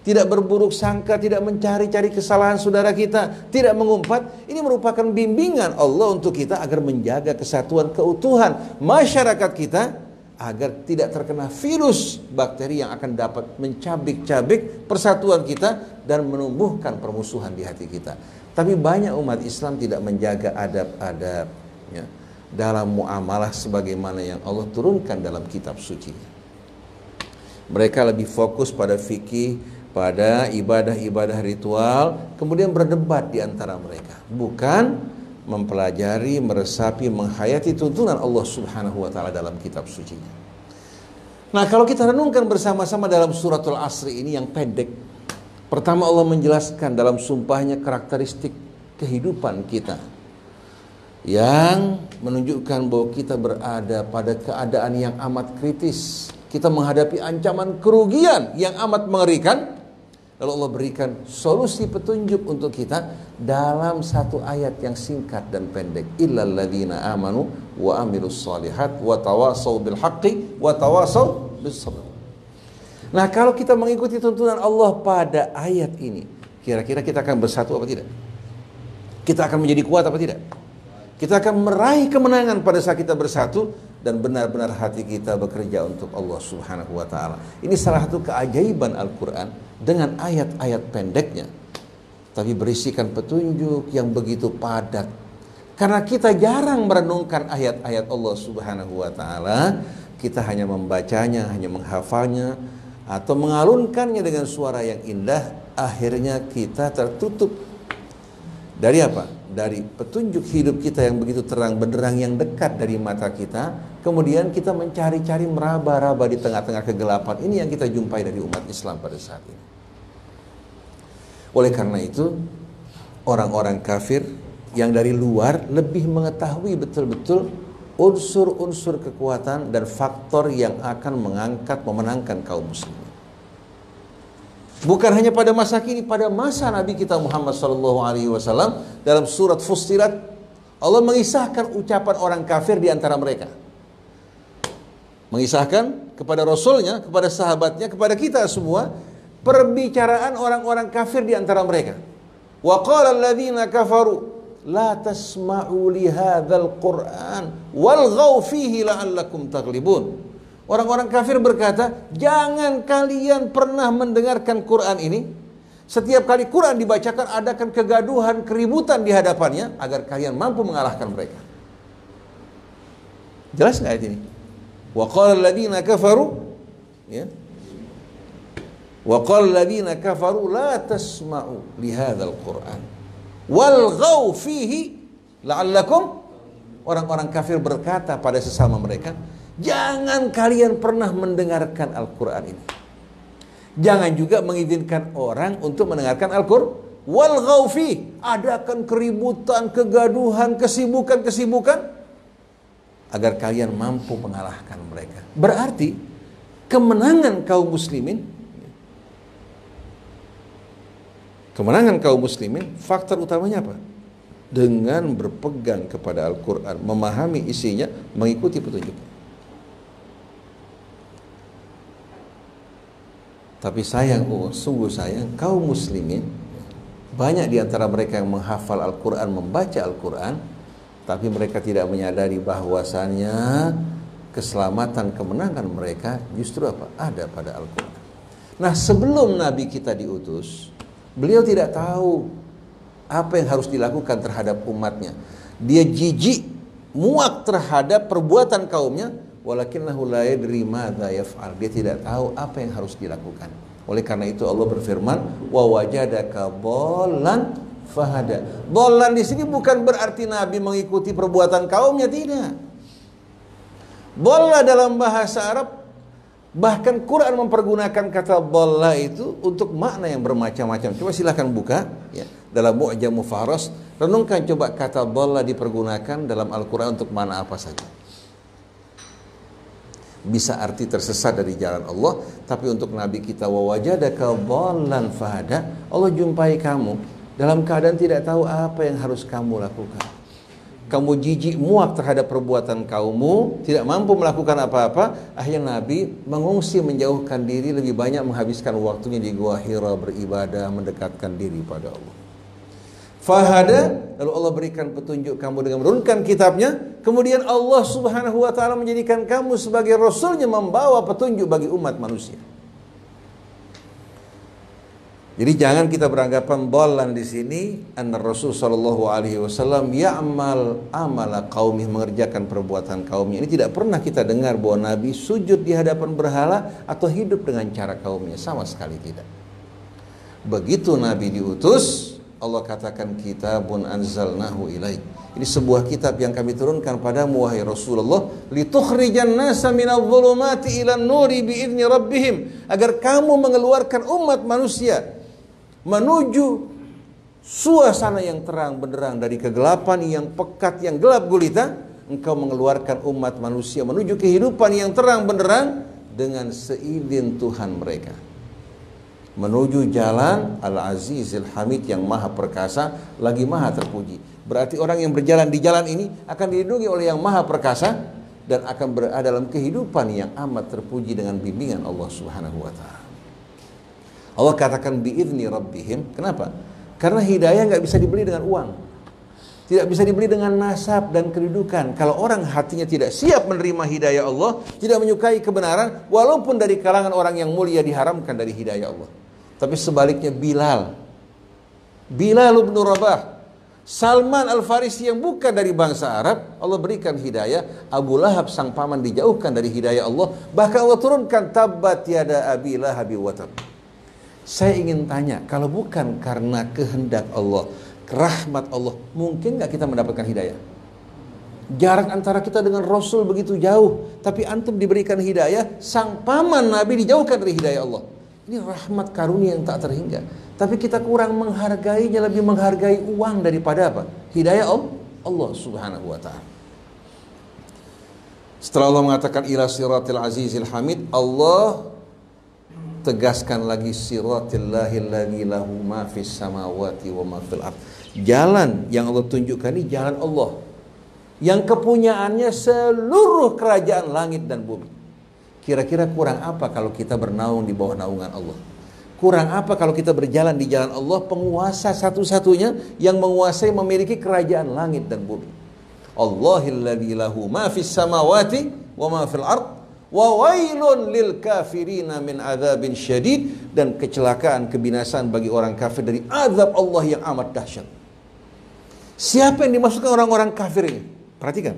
tidak berburuk sangka, tidak mencari-cari kesalahan saudara kita, tidak mengumpat. Ini merupakan bimbingan Allah untuk kita agar menjaga kesatuan keutuhan masyarakat kita agar tidak terkena virus bakteri yang akan dapat mencabik-cabik persatuan kita dan menumbuhkan permusuhan di hati kita. Tapi banyak umat Islam tidak menjaga adab-adab ya, dalam muamalah sebagaimana yang Allah turunkan dalam kitab suci. Mereka lebih fokus pada fikih pada ibadah-ibadah ritual, kemudian berdebat di antara mereka, bukan mempelajari, meresapi, menghayati tuntunan Allah Subhanahu wa taala dalam kitab suci. Nah, kalau kita renungkan bersama-sama dalam suratul Asri ini yang pendek, pertama Allah menjelaskan dalam sumpahnya karakteristik kehidupan kita yang menunjukkan bahwa kita berada pada keadaan yang amat kritis. Kita menghadapi ancaman kerugian yang amat mengerikan Lalu Allah berikan solusi petunjuk untuk kita dalam satu ayat yang singkat dan pendek. Illal ladzina amanu wa amilus solihat wa tawasau bil haqqi wa tawasau bis sabr. Nah, kalau kita mengikuti tuntunan Allah pada ayat ini, kira-kira kita akan bersatu apa tidak? Kita akan menjadi kuat apa tidak? Kita akan meraih kemenangan pada saat kita bersatu dan benar-benar hati kita bekerja untuk Allah Subhanahu wa taala. Ini salah satu keajaiban Al-Qur'an dengan ayat-ayat pendeknya tapi berisikan petunjuk yang begitu padat. Karena kita jarang merenungkan ayat-ayat Allah Subhanahu wa taala, kita hanya membacanya, hanya menghafalnya atau mengalunkannya dengan suara yang indah, akhirnya kita tertutup dari apa? Dari petunjuk hidup kita yang begitu terang benderang yang dekat dari mata kita. Kemudian kita mencari-cari meraba-raba di tengah-tengah kegelapan. Ini yang kita jumpai dari umat Islam pada saat ini. Oleh karena itu, orang-orang kafir yang dari luar lebih mengetahui betul-betul unsur-unsur kekuatan dan faktor yang akan mengangkat memenangkan kaum muslim. Bukan hanya pada masa kini, pada masa Nabi kita Muhammad Sallallahu Alaihi Wasallam dalam surat Fussilat Allah mengisahkan ucapan orang kafir di antara mereka. Mengisahkan kepada Rasulnya, kepada sahabatnya, kepada kita semua perbicaraan orang-orang kafir di antara mereka. Wa qala alladziina kafaru la tasma'u li hadzal Qur'an walghaw fihi la'allakum taghlibun. Orang-orang kafir berkata, jangan kalian pernah mendengarkan Quran ini. Setiap kali Quran dibacakan, adakan kegaduhan, keributan di hadapannya, agar kalian mampu mengalahkan mereka. Jelas nggak ini? Wa qala alladziina kafaru ya. Wa qala alladziina kafaru la tasma'u li hadzal Qur'an. Walghaw fihi la'allakum orang-orang kafir berkata pada sesama mereka, jangan kalian pernah mendengarkan Al-Qur'an ini. Jangan juga mengizinkan orang untuk mendengarkan Al-Qur'an. Wal ghaufi, adakan keributan, kegaduhan, kesibukan-kesibukan agar kalian mampu mengalahkan mereka. Berarti kemenangan kaum muslimin kemenangan kaum muslimin faktor utamanya apa? Dengan berpegang kepada Al-Qur'an, memahami isinya, mengikuti petunjuknya. Tapi sayang, oh, sungguh sayang kaum muslimin banyak di antara mereka yang menghafal Al-Qur'an, membaca Al-Qur'an, tapi mereka tidak menyadari bahwasannya keselamatan kemenangan mereka justru apa ada pada Al-Quran. Nah sebelum Nabi kita diutus, beliau tidak tahu apa yang harus dilakukan terhadap umatnya. Dia jijik, muak terhadap perbuatan kaumnya, walakinnahu la yadri madza yaf'al. Dia tidak tahu apa yang harus dilakukan. Oleh karena itu Allah berfirman, wa wajadaka dhallan fahada. Dolan di sini bukan berarti Nabi mengikuti perbuatan kaumnya tidak. Bola dalam bahasa Arab bahkan Quran mempergunakan kata bola itu untuk makna yang bermacam-macam. Coba silahkan buka ya dalam Mu'jam Mufaras renungkan coba kata bola dipergunakan dalam Al-Quran untuk mana apa saja. Bisa arti tersesat dari jalan Allah, tapi untuk Nabi kita wawajadaka bolan fahada, Allah jumpai kamu dalam keadaan tidak tahu apa yang harus kamu lakukan. Kamu jijik muak terhadap perbuatan kaummu, tidak mampu melakukan apa-apa, akhirnya Nabi mengungsi menjauhkan diri lebih banyak menghabiskan waktunya di Gua Hira beribadah, mendekatkan diri pada Allah. Fahada, lalu Allah berikan petunjuk kamu dengan menurunkan kitabnya, kemudian Allah Subhanahu wa taala menjadikan kamu sebagai rasulnya membawa petunjuk bagi umat manusia. Jadi jangan kita beranggapan bolan di sini anna Rasul sallallahu alaihi wasallam ya'mal amala qaumih mengerjakan perbuatan kaumnya. Ini tidak pernah kita dengar bahwa Nabi sujud di hadapan berhala atau hidup dengan cara kaumnya sama sekali tidak. Begitu Nabi diutus, Allah katakan kitabun anzalnahu ilaik. Ini sebuah kitab yang kami turunkan padamu wahai Rasulullah. Litukhrijan nasa minadh dhulumati ila nuri biidzni rabbihim. Agar kamu mengeluarkan umat manusia menuju suasana yang terang benderang dari kegelapan yang pekat yang gelap gulita engkau mengeluarkan umat manusia menuju kehidupan yang terang benderang dengan seizin Tuhan mereka menuju jalan Al-Aziz Al-Hamid yang maha perkasa lagi maha terpuji berarti orang yang berjalan di jalan ini akan dilindungi oleh yang maha perkasa dan akan berada dalam kehidupan yang amat terpuji dengan bimbingan Allah Subhanahu wa taala Allah katakan biidni rabbihim. Kenapa? Karena hidayah nggak bisa dibeli dengan uang. Tidak bisa dibeli dengan nasab dan kedudukan. Kalau orang hatinya tidak siap menerima hidayah Allah, tidak menyukai kebenaran, walaupun dari kalangan orang yang mulia diharamkan dari hidayah Allah. Tapi sebaliknya Bilal. Bilal bin Rabah. Salman Al-Farisi yang bukan dari bangsa Arab, Allah berikan hidayah. Abu Lahab sang paman dijauhkan dari hidayah Allah. Bahkan Allah turunkan tabat tiada abi lahabi watab. Saya ingin tanya, kalau bukan karena kehendak Allah, rahmat Allah, mungkin nggak kita mendapatkan hidayah? Jarak antara kita dengan Rasul begitu jauh, tapi antum diberikan hidayah, sang paman Nabi dijauhkan dari hidayah Allah. Ini rahmat karunia yang tak terhingga. Tapi kita kurang menghargainya, lebih menghargai uang daripada apa? Hidayah Allah, subhanahu wa ta'ala. Setelah Allah mengatakan ila siratil azizil hamid, Allah tegaskan lagi siratillahi alladzi lahu ma fis samawati wa ma fil ard. Jalan yang Allah tunjukkan ini jalan Allah. Yang kepunyaannya seluruh kerajaan langit dan bumi. Kira-kira kurang apa kalau kita bernaung di bawah naungan Allah? Kurang apa kalau kita berjalan di jalan Allah penguasa satu-satunya yang menguasai memiliki kerajaan langit dan bumi. Allahilladzi lahu ma fis samawati wa ma fil ard wa wailun lil kafirina min adzabin syadid dan kecelakaan kebinasaan bagi orang kafir dari azab Allah yang amat dahsyat. Siapa yang dimasukkan orang-orang kafir ini? Perhatikan.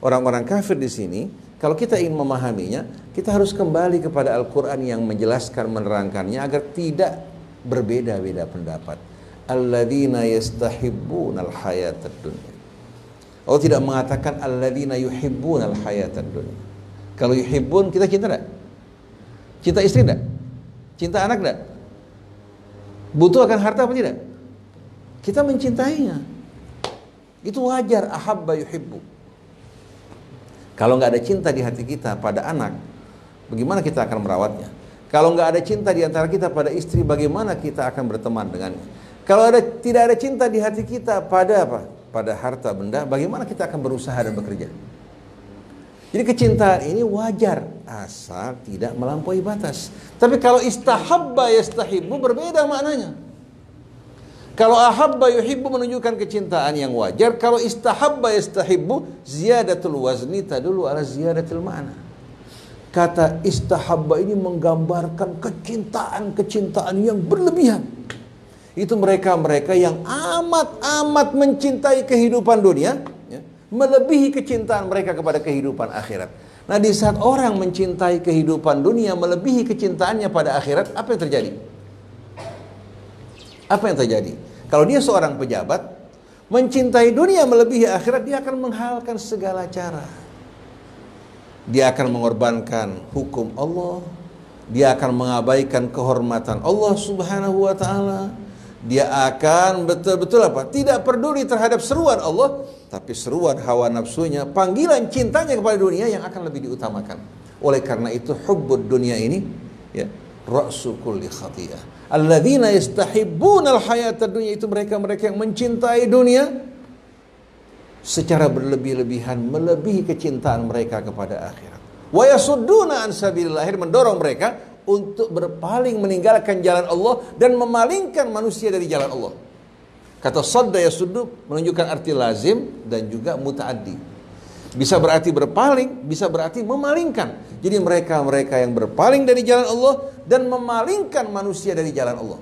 Orang-orang kafir di sini Kalau kita ingin memahaminya, kita harus kembali kepada Al-Quran yang menjelaskan, menerangkannya agar tidak berbeda-beda pendapat. Alladzina yastahibbuna al-hayatad dunya. Allah tidak mengatakan alladzina yuhibbuna al-hayatad dunya. Kalau yuhibbun kita cinta enggak? Cinta istri enggak? Cinta anak enggak? Butuh akan harta apa tidak? Kita mencintainya. Itu wajar ahabba yuhibbu. Kalau nggak ada cinta di hati kita pada anak, bagaimana kita akan merawatnya? Kalau nggak ada cinta di antara kita pada istri, bagaimana kita akan berteman dengannya? Kalau ada tidak ada cinta di hati kita pada apa? Pada harta benda, bagaimana kita akan berusaha dan bekerja? Jadi kecintaan ini wajar asal tidak melampaui batas. Tapi kalau istahabba yastahibu berbeda maknanya. Kalau ahabba yuhibbu menunjukkan kecintaan yang wajar. Kalau istahabba yastahibbu ziyadatul wazni tadulu ala ziyadatul ma'na. Kata istahabba ini menggambarkan kecintaan-kecintaan yang berlebihan. Itu mereka-mereka yang amat-amat mencintai kehidupan dunia. Ya, melebihi kecintaan mereka kepada kehidupan akhirat. Nah di saat orang mencintai kehidupan dunia melebihi kecintaannya pada akhirat, apa yang terjadi? Apa yang terjadi? Kalau dia seorang pejabat, mencintai dunia melebihi akhirat, dia akan menghalalkan segala cara. Dia akan mengorbankan hukum Allah, dia akan mengabaikan kehormatan Allah Subhanahu wa taala. Dia akan betul-betul apa? Tidak peduli terhadap seruan Allah, tapi seruan hawa nafsunya, panggilan cintanya kepada dunia yang akan lebih diutamakan. Oleh karena itu hubbud dunia ini ya, ra'su kulli Alladzina yastahibbuna al-hayata dunya itu mereka-mereka yang mencintai dunia secara berlebih-lebihan melebihi kecintaan mereka kepada akhirat. Wa yasudduna an mendorong mereka untuk berpaling meninggalkan jalan Allah dan memalingkan manusia dari jalan Allah. Kata sadda yasuddu menunjukkan arti lazim dan juga mutaaddi. Bisa berarti berpaling, bisa berarti memalingkan. Jadi mereka-mereka yang berpaling dari jalan Allah dan memalingkan manusia dari jalan Allah.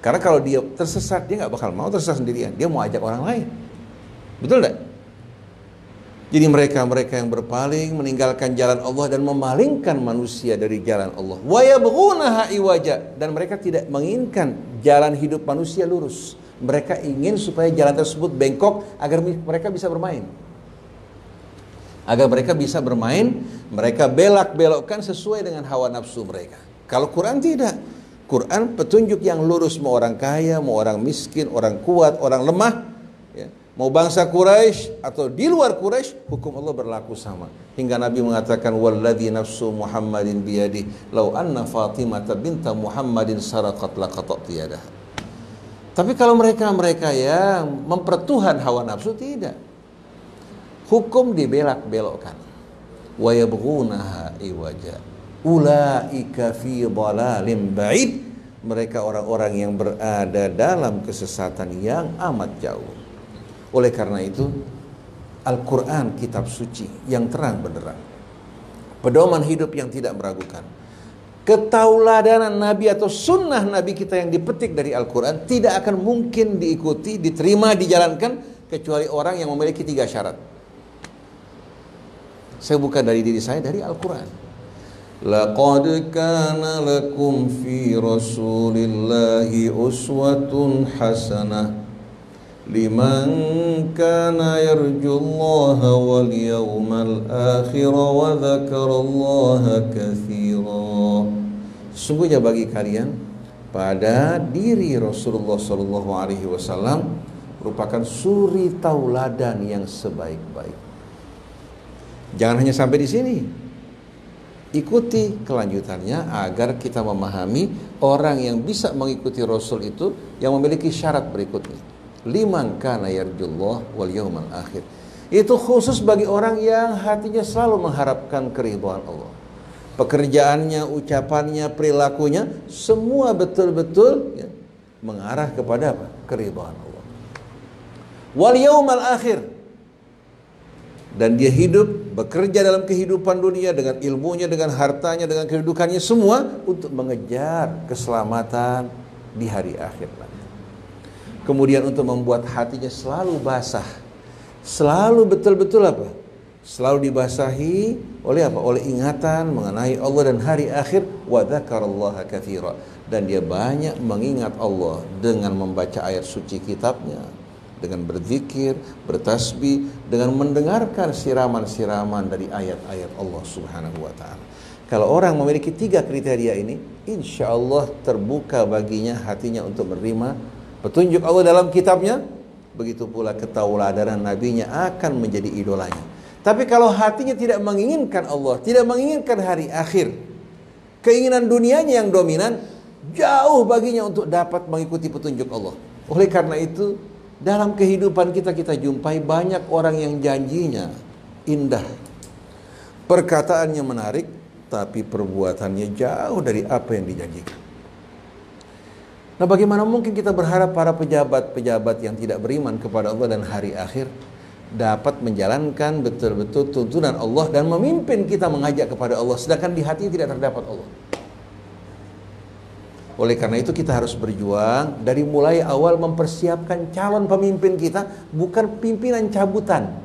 Karena kalau dia tersesat, dia nggak bakal mau tersesat sendirian. Dia mau ajak orang lain. Betul tidak? Jadi mereka-mereka yang berpaling meninggalkan jalan Allah dan memalingkan manusia dari jalan Allah. Dan mereka tidak menginginkan jalan hidup manusia lurus. Mereka ingin supaya jalan tersebut bengkok agar mereka bisa bermain. Agar mereka bisa bermain, mereka belak-belokkan sesuai dengan hawa nafsu mereka. Kalau Quran tidak. Quran petunjuk yang lurus mau orang kaya, mau orang miskin, orang kuat, orang lemah, ya. mau bangsa Quraisy atau di luar Quraisy, hukum Allah berlaku sama. Hingga Nabi mengatakan walladzi nafsu Muhammadin biyadi lau anna Fatimah binta Muhammadin saraqat laqatat yadaha. Tapi kalau mereka-mereka yang mempertuhan hawa nafsu tidak. Hukum dibelak-belokkan. Wa yabghunaha iwaja ulaika fi dhalalim ba'id. Mereka orang-orang yang berada dalam kesesatan yang amat jauh. Oleh karena itu Al-Quran kitab suci yang terang benderang. Pedoman hidup yang tidak meragukan. Ketauladanan Nabi atau sunnah Nabi kita yang dipetik dari Al-Quran tidak akan mungkin diikuti, diterima, dijalankan kecuali orang yang memiliki tiga syarat. Saya bukan dari diri saya, dari Al-Quran لقد كان لكم في رسول الله أسوة حسنة لمن كان يرجو الله واليوم الآخر وذكر الله كثيرا Sungguhnya bagi kalian pada diri Rasulullah Shallallahu Alaihi Wasallam merupakan suri tauladan yang sebaik-baik. Jangan hanya sampai di sini, ikuti kelanjutannya agar kita memahami orang yang bisa mengikuti Rasul itu yang memiliki syarat berikutnya. Liman kana yarjullah wal yawmal akhir. Itu khusus bagi orang yang hatinya selalu mengharapkan keridhaan Allah. Pekerjaannya, ucapannya, perilakunya semua betul-betul ya, mengarah kepada apa? Keridhaan Allah. Wal yawmal akhir dan dia hidup bekerja dalam kehidupan dunia dengan ilmunya, dengan hartanya, dengan kehidupannya semua untuk mengejar keselamatan di hari akhir. Kemudian untuk membuat hatinya selalu basah, selalu betul-betul apa? Selalu dibasahi oleh apa? Oleh ingatan mengenai Allah dan hari akhir wa dzakarallaha katsira dan dia banyak mengingat Allah dengan membaca ayat suci kitabnya, dengan berzikir, bertasbih, dengan mendengarkan siraman-siraman dari ayat-ayat Allah Subhanahu wa taala. Kalau orang memiliki tiga kriteria ini, insya Allah terbuka baginya hatinya untuk menerima petunjuk Allah dalam kitabnya, begitu pula ketauladanan nabinya akan menjadi idolanya. Tapi kalau hatinya tidak menginginkan Allah, tidak menginginkan hari akhir, keinginan dunianya yang dominan, jauh baginya untuk dapat mengikuti petunjuk Allah. Oleh karena itu, dalam kehidupan kita kita jumpai banyak orang yang janjinya indah. Perkataannya menarik, tapi perbuatannya jauh dari apa yang dijanjikan. Nah, bagaimana mungkin kita berharap para pejabat-pejabat yang tidak beriman kepada Allah dan hari akhir dapat menjalankan betul-betul tuntunan Allah dan memimpin kita mengajak kepada Allah sedangkan di hati tidak terdapat Allah. Oleh karena itu kita harus berjuang dari mulai awal mempersiapkan calon pemimpin kita bukan pimpinan cabutan.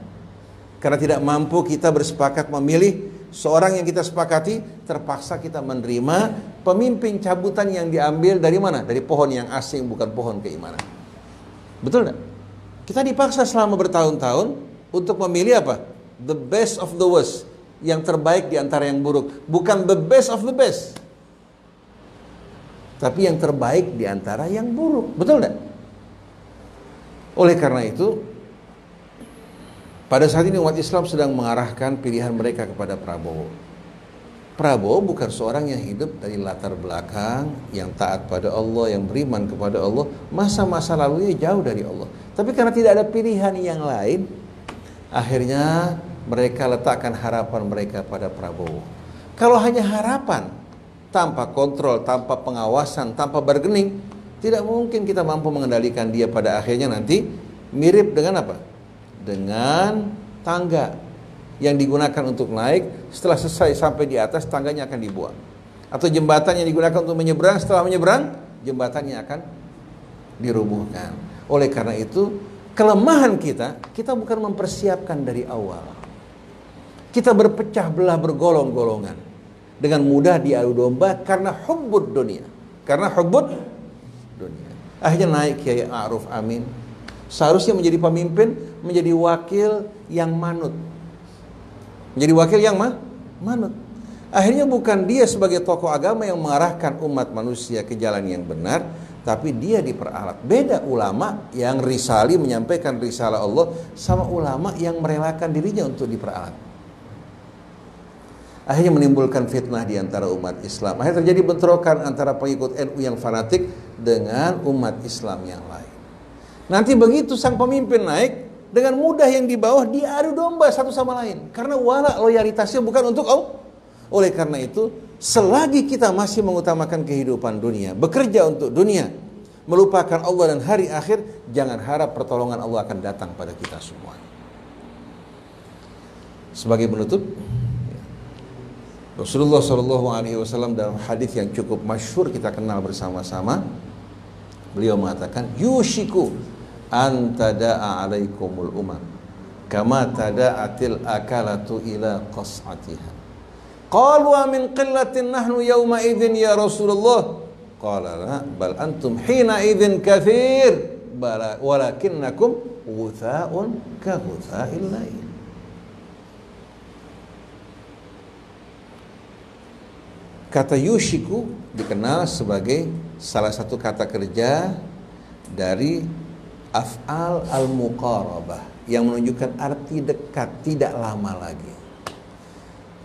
Karena tidak mampu kita bersepakat memilih seorang yang kita sepakati terpaksa kita menerima pemimpin cabutan yang diambil dari mana? Dari pohon yang asing bukan pohon keimanan. Betul tidak? Kita dipaksa selama bertahun-tahun untuk memilih apa? The best of the worst. Yang terbaik di antara yang buruk. Bukan the best of the best. Tapi yang terbaik di antara yang buruk. Betul tidak? Oleh karena itu, pada saat ini umat Islam sedang mengarahkan pilihan mereka kepada Prabowo. Prabowo bukan seorang yang hidup dari latar belakang yang taat pada Allah, yang beriman kepada Allah, masa-masa lalunya jauh dari Allah. Tapi karena tidak ada pilihan yang lain, akhirnya mereka letakkan harapan mereka pada Prabowo. Kalau hanya harapan, tanpa kontrol, tanpa pengawasan, tanpa bergening, tidak mungkin kita mampu mengendalikan dia pada akhirnya nanti mirip dengan apa? Dengan tangga yang digunakan untuk naik, setelah selesai sampai di atas tangganya akan dibuang. Atau jembatan yang digunakan untuk menyeberang, setelah menyeberang, jembatannya akan dirubuhkan. Oleh karena itu, kelemahan kita, kita bukan mempersiapkan dari awal. Kita berpecah belah bergolong-golongan. Dengan mudah diadu domba karena hubbud dunia. Karena hubbud dunia. Akhirnya naik Kiai Aruf Amin. Seharusnya menjadi pemimpin, menjadi wakil yang manut. Menjadi wakil yang mah? manut. Akhirnya bukan dia sebagai tokoh agama yang mengarahkan umat manusia ke jalan yang benar, tapi dia diperalat. Beda ulama yang risali menyampaikan risalah Allah sama ulama yang merelakan dirinya untuk diperalat. Akhirnya menimbulkan fitnah di antara umat Islam. Akhirnya terjadi bentrokan antara pengikut NU yang fanatik dengan umat Islam yang lain. Nanti begitu sang pemimpin naik, dengan mudah yang di bawah diadu domba satu sama lain. Karena wala loyalitasnya bukan untuk Allah. Oleh karena itu, selagi kita masih mengutamakan kehidupan dunia, bekerja untuk dunia, melupakan Allah dan hari akhir, jangan harap pertolongan Allah akan datang pada kita semua. Sebagai penutup, Rasulullah Shallallahu Alaihi Wasallam dalam hadis yang cukup masyhur kita kenal bersama-sama, beliau mengatakan, Yushiku antada'a alaikumul umam kama tada'atil akalatu ila qas'atiha Qalu min qillatin nahnu yawma idzin ya Rasulullah. Qala la bal antum hina idzin kathir bala walakinnakum ghutha'un ka ghutha'il lain. Kata yushiku dikenal sebagai salah satu kata kerja dari af'al al-muqarabah yang menunjukkan arti dekat, tidak lama lagi.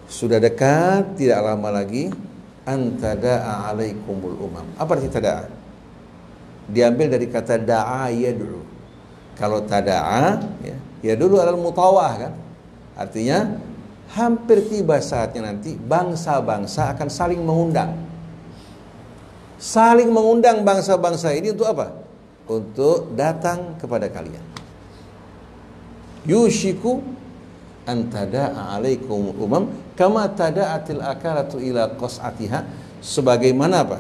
Sudah dekat, tidak lama lagi antada'a alaikumul umam. Apa arti tada'a? Diambil dari kata da'a yad'u. Kalau tada'a ya, ya dulu adalah mutawah kan? Artinya hampir tiba saatnya nanti bangsa-bangsa akan saling mengundang. Saling mengundang bangsa-bangsa ini untuk apa? Untuk datang kepada kalian. Yushiku antada alaikum umam kama tada'atil akalatu ila qas'atiha sebagaimana apa?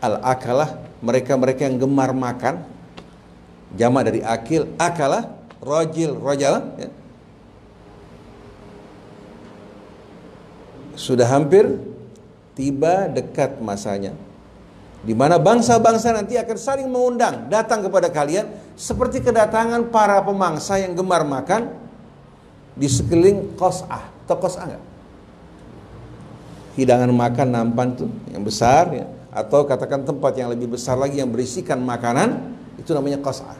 Al akalah mereka-mereka yang gemar makan jamak dari akil akalah rajil rajal ya. Sudah hampir tiba dekat masanya di mana bangsa-bangsa nanti akan saling mengundang datang kepada kalian seperti kedatangan para pemangsa yang gemar makan di sekeliling Qas'ah. Atau Qas'ah enggak? Hidangan makan nampan tuh yang besar ya atau katakan tempat yang lebih besar lagi yang berisikan makanan itu namanya Qas'ah.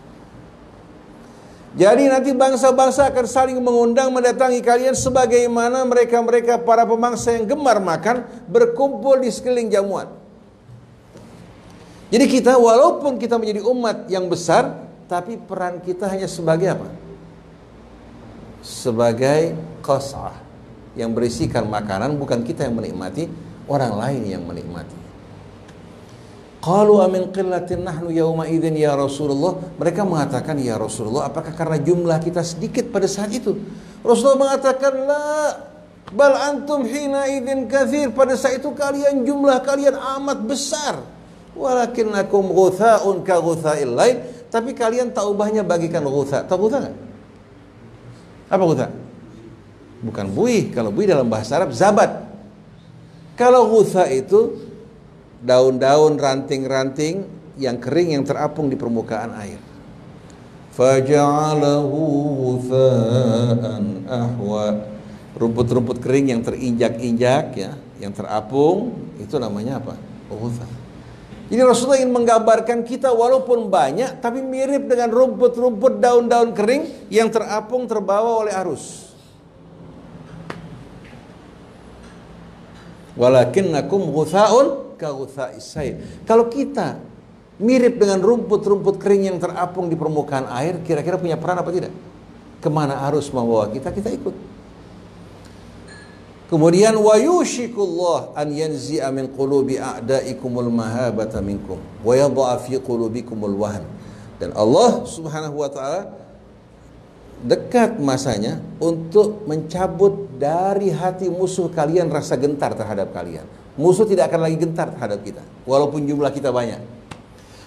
Jadi nanti bangsa-bangsa akan saling mengundang mendatangi kalian sebagaimana mereka-mereka para pemangsa yang gemar makan berkumpul di sekeliling jamuan. Jadi kita walaupun kita menjadi umat yang besar, tapi peran kita hanya sebagai apa? Sebagai qas'ah yang berisikan makanan bukan kita yang menikmati, orang lain yang menikmati. Qalu amin qillatin nahnu yauma idzin ya Rasulullah. Mereka mengatakan ya Rasulullah, apakah karena jumlah kita sedikit pada saat itu? Rasulullah mengatakan la bal antum hina idzin kathir. Pada saat itu kalian jumlah kalian amat besar. Walakinnakum ghutha'un ka ghutha'il lain. Tapi kalian tak ubahnya bagikan ghutha. Tahu ghutha enggak? Apa ghutha? Bukan buih. Kalau buih dalam bahasa Arab zabat. Kalau ghutha itu daun-daun ranting-ranting yang kering yang terapung di permukaan air. Ghutha'an ahwa. Rumput-rumput kering yang terinjak-injak ya, yang terapung itu namanya apa? Ghutha. Jadi Rasulullah ingin menggambarkan kita walaupun banyak tapi mirip dengan rumput-rumput daun-daun kering yang terapung terbawa oleh arus. Walakinnakum ghutha'un Kalau kita mirip dengan rumput-rumput kering yang terapung di permukaan air, kira-kira punya peran apa tidak? Ke mana arus membawa kita, kita ikut. Kemudian wa yushikullah an yanzi'a min qulubi a'daikumul mahabata minkum wa yadha'a fi qulubikumul wahn. Dan Allah Subhanahu wa taala dekat masanya untuk mencabut dari hati musuh kalian rasa gentar terhadap kalian. Musuh tidak akan lagi gentar terhadap kita walaupun jumlah kita banyak.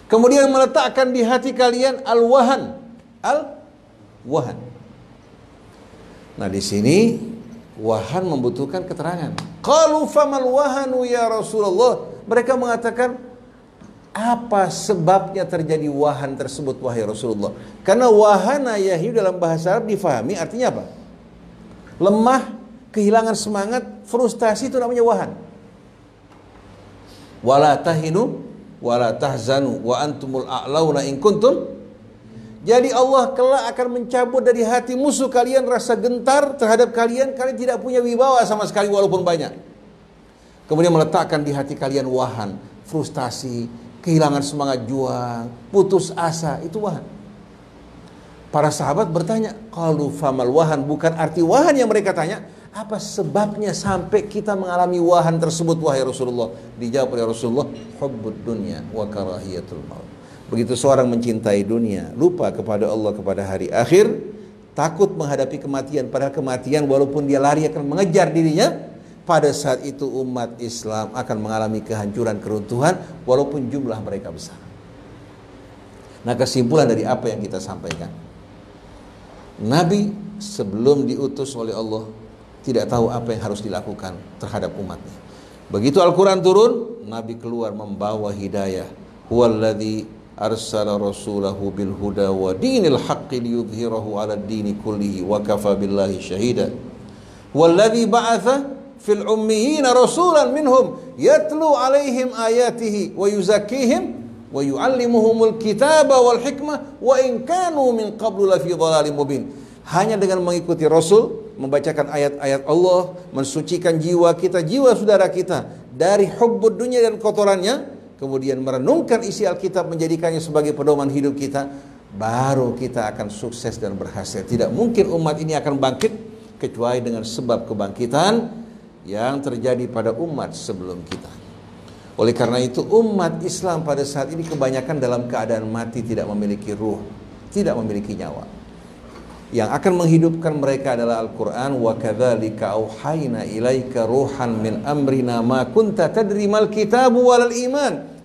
Kemudian meletakkan di hati kalian al-wahan. Al-wahan. Nah, di sini Wahan membutuhkan keterangan. Qalu famal wahanu ya Rasulullah. Mereka mengatakan apa sebabnya terjadi wahan tersebut wahai Rasulullah? Karena wahana yahi dalam bahasa Arab difahami artinya apa? Lemah, kehilangan semangat, frustasi itu namanya wahan. Wala tahinu wala tahzanu wa antumul a'launa in kuntum jadi Allah kelak akan mencabut dari hati musuh kalian rasa gentar terhadap kalian. Kalian tidak punya wibawa sama sekali walaupun banyak. Kemudian meletakkan di hati kalian wahan, frustasi, kehilangan semangat juang, putus asa. Itu wahan. Para sahabat bertanya, kalau famal wahan bukan arti wahan yang mereka tanya. Apa sebabnya sampai kita mengalami wahan tersebut wahai Rasulullah? Dijawab oleh Rasulullah, hubbud dunya wa karahiyatul maut. Begitu seorang mencintai dunia, lupa kepada Allah kepada hari akhir, takut menghadapi kematian, padahal kematian walaupun dia lari akan mengejar dirinya, pada saat itu umat Islam akan mengalami kehancuran keruntuhan walaupun jumlah mereka besar. Nah kesimpulan dari apa yang kita sampaikan. Nabi sebelum diutus oleh Allah tidak tahu apa yang harus dilakukan terhadap umatnya. Begitu Al-Quran turun, Nabi keluar membawa hidayah. Huwaladzi arsala rasulahu bil huda wa dinil haqqi liyudhhirahu billahi syahida ba'atha fil ummiyina rasulan minhum yatlu alaihim ayatihi wa yuzakkihim wa yuallimuhumul kitaba wal hikmah wa in kanu min qablu lafi dhalalim mubin hanya dengan mengikuti rasul membacakan ayat-ayat Allah mensucikan jiwa kita jiwa saudara kita dari hubbud dunia dan kotorannya kemudian merenungkan isi Alkitab menjadikannya sebagai pedoman hidup kita, baru kita akan sukses dan berhasil. Tidak mungkin umat ini akan bangkit kecuali dengan sebab kebangkitan yang terjadi pada umat sebelum kita. Oleh karena itu umat Islam pada saat ini kebanyakan dalam keadaan mati tidak memiliki ruh, tidak memiliki nyawa. Yang akan menghidupkan mereka adalah Al-Qur'an wa kadzalika auhayna ilaika ruhan min amrina ma kunta tadri mal kitabu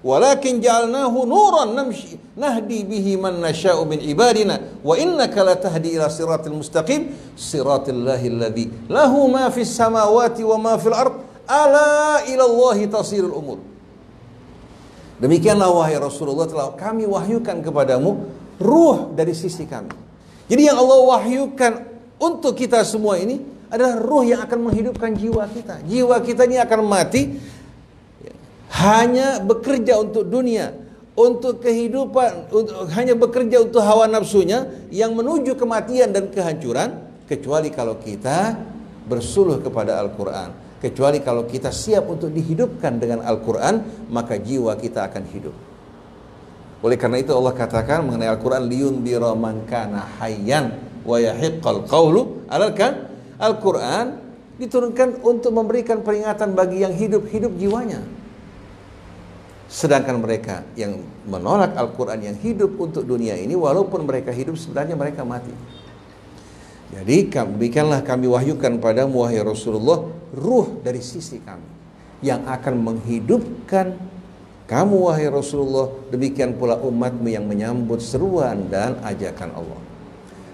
walakin ja'alnahu nuran namshi nahdi bihi man nasha'u min ibadina wa innaka latahdi ila siratil mustaqim siratil lahi alladhi lahu ma fis samawati wa ma fil ard Ala ilallahi tasirul umur. Demikianlah wahai Rasulullah telah kami wahyukan kepadamu ruh dari sisi kami. Jadi yang Allah wahyukan untuk kita semua ini adalah ruh yang akan menghidupkan jiwa kita. Jiwa kita ini akan mati hanya bekerja untuk dunia, untuk kehidupan, untuk, hanya bekerja untuk hawa nafsunya yang menuju kematian dan kehancuran kecuali kalau kita bersuluh kepada Al-Qur'an. Kecuali kalau kita siap untuk dihidupkan dengan Al-Quran maka jiwa kita akan hidup. Oleh karena itu Allah katakan mengenai Al-Quran liun man kana hayyan wa yahiqqal qawlu kan? Al-Quran diturunkan untuk memberikan peringatan bagi yang hidup-hidup jiwanya sedangkan mereka yang menolak Al-Quran yang hidup untuk dunia ini walaupun mereka hidup sebenarnya mereka mati jadi demikianlah kami wahyukan pada wahai Rasulullah ruh dari sisi kami yang akan menghidupkan kamu wahai Rasulullah demikian pula umatmu yang menyambut seruan dan ajakan Allah.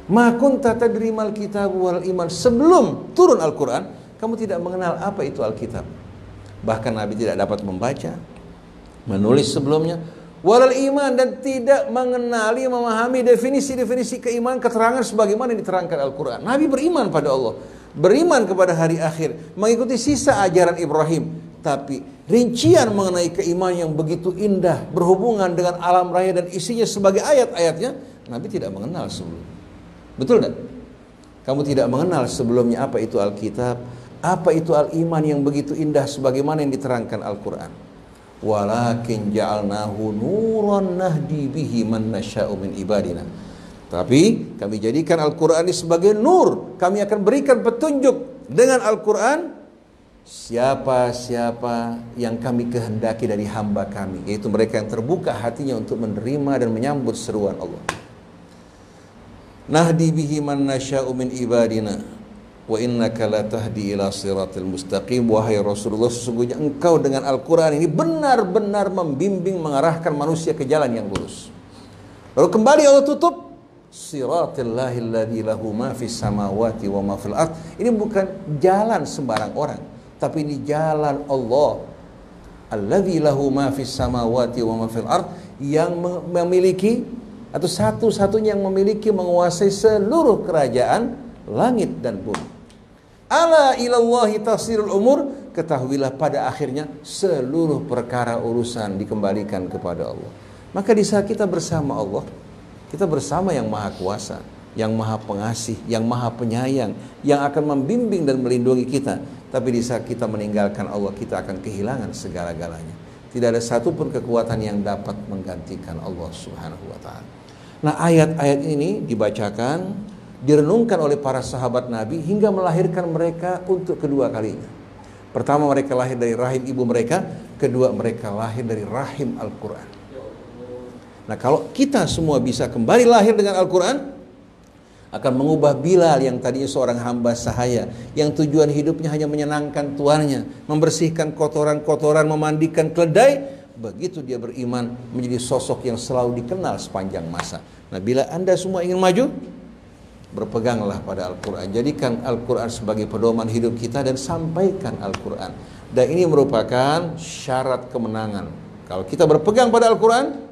Ma kunta tadrimal kitab wal iman sebelum turun Al-Qur'an kamu tidak mengenal apa itu Alkitab. Bahkan Nabi tidak dapat membaca, menulis sebelumnya, walal iman dan tidak mengenali memahami definisi-definisi keimanan keterangan sebagaimana diterangkan Al-Qur'an. Nabi beriman pada Allah, beriman kepada hari akhir, mengikuti sisa ajaran Ibrahim, tapi rincian mengenai keimanan yang begitu indah berhubungan dengan alam raya dan isinya sebagai ayat-ayatnya Nabi tidak mengenal sebelum. Betul tidak? Kamu tidak mengenal sebelumnya apa itu Alkitab, apa itu al-iman yang begitu indah sebagaimana yang diterangkan Al-Qur'an walakin ja'alnahu nuran nahdi bihi man nasya'u min ibadina. Tapi kami jadikan Al-Quran ini sebagai nur. Kami akan berikan petunjuk dengan Al-Quran. Siapa-siapa yang kami kehendaki dari hamba kami yaitu mereka yang terbuka hatinya untuk menerima dan menyambut seruan Allah. Nahdi bihi man nasya'u min ibadina Wa innaka la tahdi ila siratil mustaqim. Wahai Rasulullah sesungguhnya engkau dengan Al-Quran ini benar-benar membimbing mengarahkan manusia ke jalan yang lurus. Lalu kembali Allah tutup Siratillahi alladhi lahu ma fis samawati wa ma fil ard. Ini bukan jalan sembarang orang Tapi ini jalan Allah. Alladhi lahu ma fis samawati wa ma fil ard Yang memiliki Atau satu-satunya yang memiliki menguasai seluruh kerajaan langit dan bumi Ala ilallahi tasirul umur Ketahuilah pada akhirnya seluruh perkara urusan dikembalikan kepada Allah. Maka di saat kita bersama Allah Kita bersama yang maha kuasa Yang maha pengasih, yang maha penyayang Yang akan membimbing dan melindungi kita. Tapi di saat kita meninggalkan Allah Kita akan kehilangan segala-galanya. Tidak ada satupun kekuatan yang dapat menggantikan Allah subhanahu wa ta'ala. Nah ayat-ayat ini dibacakan direnungkan oleh para sahabat Nabi hingga melahirkan mereka untuk kedua kalinya. Pertama mereka lahir dari rahim ibu mereka, kedua mereka lahir dari rahim Al-Quran. Nah kalau kita semua bisa kembali lahir dengan Al-Quran, akan mengubah Bilal yang tadinya seorang hamba sahaya yang tujuan hidupnya hanya menyenangkan tuannya, membersihkan kotoran-kotoran, memandikan keledai, begitu dia beriman menjadi sosok yang selalu dikenal sepanjang masa. Nah, bila Anda semua ingin maju, berpeganglah pada Al-Quran. Jadikan Al-Quran sebagai pedoman hidup kita dan sampaikan Al-Quran. Dan ini merupakan syarat kemenangan. Kalau kita berpegang pada Al-Quran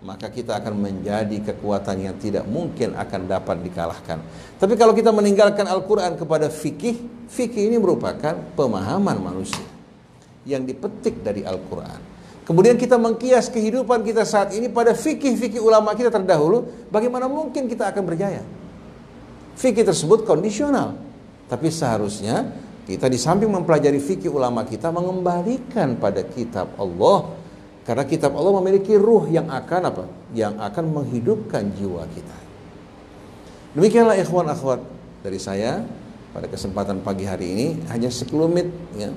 maka kita akan menjadi kekuatan yang tidak mungkin akan dapat dikalahkan. Tapi kalau kita meninggalkan Al-Quran kepada fikih fikih ini merupakan pemahaman manusia yang dipetik dari Al-Quran. Kemudian kita mengkias kehidupan kita saat ini pada fikih-fikih ulama kita terdahulu, bagaimana mungkin kita akan berjaya? Fikih tersebut kondisional. Tapi seharusnya kita di samping mempelajari fikih ulama kita mengembalikan pada kitab Allah karena kitab Allah memiliki ruh yang akan apa? Yang akan menghidupkan jiwa kita. Demikianlah ikhwan akhwat dari saya pada kesempatan pagi hari ini hanya sekelumit ya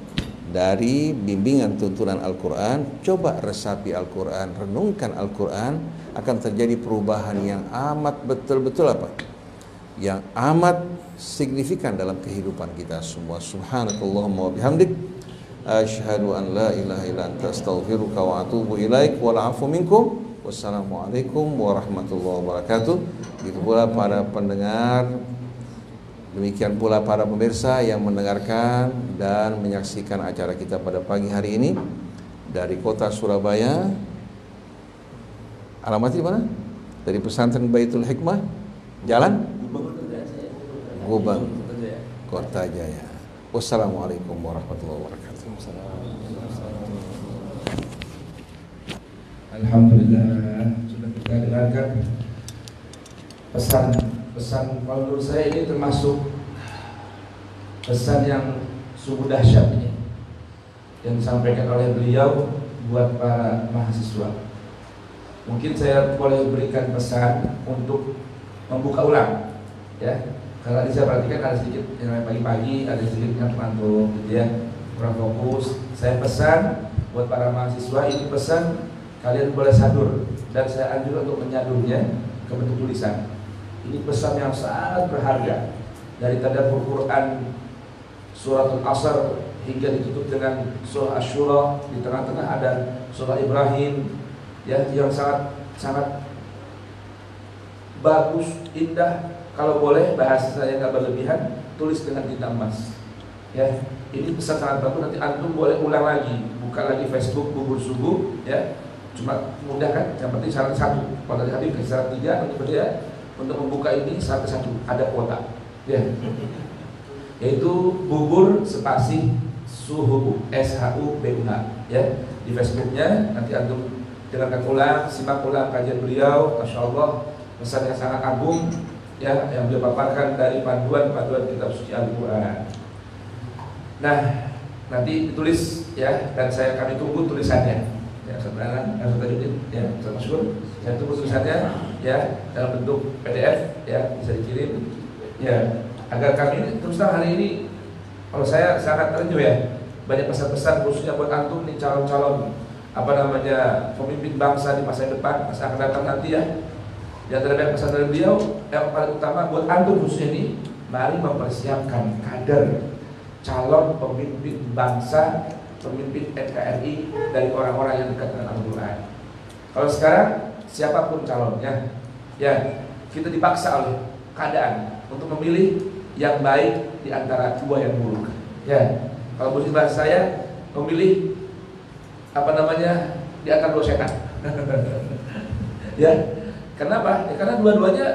dari bimbingan tuntunan Al-Quran coba resapi Al-Quran renungkan Al-Quran akan terjadi perubahan yang amat betul-betul apa yang amat signifikan dalam kehidupan kita semua. Subhanakallahumma wa bihamdik asyhadu an la ilaha illa anta astaghfiruka wa atubu ilaik wal afu minkum. Wassalamualaikum warahmatullahi wabarakatuh. Itu pula para pendengar Demikian pula para pemirsa yang mendengarkan dan menyaksikan acara kita pada pagi hari ini dari kota Surabaya. Alamatnya di mana? Dari pesantren Baitul Hikmah, Jalan Gubeng, Kota Jaya. Wassalamualaikum warahmatullahi wabarakatuh. Alhamdulillah sudah kita dengarkan pesan pesan kalau menurut saya ini termasuk pesan yang sungguh dahsyat ini yang disampaikan oleh beliau buat para mahasiswa. Mungkin saya boleh berikan pesan untuk membuka ulang, ya. Karena saya perhatikan ada sedikit yang pagi-pagi, ada sedikit ngantuk-ngantuk, gitu ya, kurang fokus. Saya pesan buat para mahasiswa ini pesan kalian boleh sadur dan saya anjur untuk menyadurnya ke bentuk tulisan. Ini pesan yang sangat berharga dari tanda Quran suratul Asr hingga ditutup dengan surah Ashura di tengah-tengah ada surah Ibrahim ya yang sangat sangat bagus indah kalau boleh bahasa saya nggak berlebihan tulis dengan tinta emas. Ya ini pesan sangat bagus nanti antum boleh ulang lagi. Buka lagi Facebook bubur subuh ya. Cuma mudah kan? Yang penting syarat satu. Kalau tadi Habib syarat tiga untuk dia untuk membuka ini satu satu. Ada kuota ya. Yaitu bubur spasi suhu S H U B U H ya. Di Facebooknya nanti antum dengarkan ulang simak ulang kajian beliau Masya Allah. Pesan yang sangat agung ya yang beliau paparkan dari panduan-panduan kitab suci Al-Quran. Nah nanti ditulis ya dan saya kami tunggu tulisannya. Ya sebenarnya yang sudah ya sama saya tunggu tulisannya ya dalam bentuk PDF ya bisa dikirim. Ya agar kami terus terang hari ini kalau saya sangat terenyuh ya banyak pesan-pesan khususnya buat antum nih calon-calon apa namanya pemimpin bangsa di masa depan masa akan datang nanti ya di antara banyak pesan dari beliau yang paling utama buat antum khususnya ini mari mempersiapkan kader calon pemimpin bangsa pemimpin NKRI dari orang-orang yang dekat dengan Al-Quran kalau sekarang siapa pun calonnya ya kita dipaksa oleh keadaan untuk memilih yang baik di antara dua yang buruk. Ya, kalau muslim bahasa saya memilih apa namanya di antara dua setan. ya, kenapa? Ya, karena dua-duanya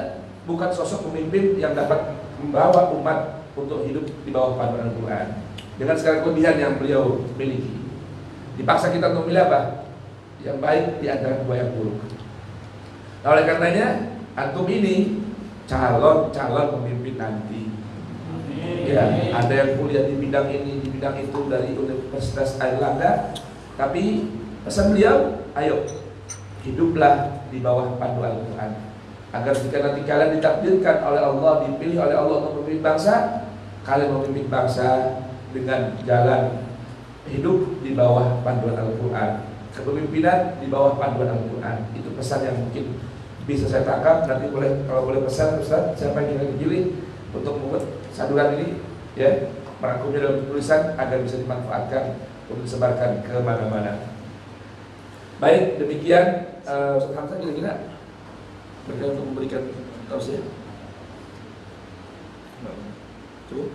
bukan sosok pemimpin yang dapat membawa umat untuk hidup di bawah panduan Al-Quran dengan segala kelebihan yang beliau miliki. Dipaksa kita untuk memilih apa? Yang baik di antara dua yang buruk. Nah, oleh karenanya antum ini calon-calon pemimpin nanti. Ya, ada yang kuliah di bidang ini, di bidang itu dari Universitas Airlangga. Tapi pesan beliau, ayo hiduplah di bawah panduan Al-Quran. Agar jika nanti kalian ditakdirkan oleh Allah, dipilih oleh Allah untuk memimpin bangsa, kalian memimpin bangsa dengan jalan hidup di bawah panduan Al-Quran. Kepemimpinan di bawah panduan Al-Quran. Itu pesan yang mungkin bisa saya tangkap nanti boleh kalau boleh pesan Ustaz siapa yang ingin dipilih untuk membuat saduran ini ya merangkumnya dalam tulisan agar bisa dimanfaatkan untuk disebarkan ke mana-mana. Baik, demikian uh, Ustaz Hamzah kira-kira berkenan untuk memberikan tausiah. Cukup?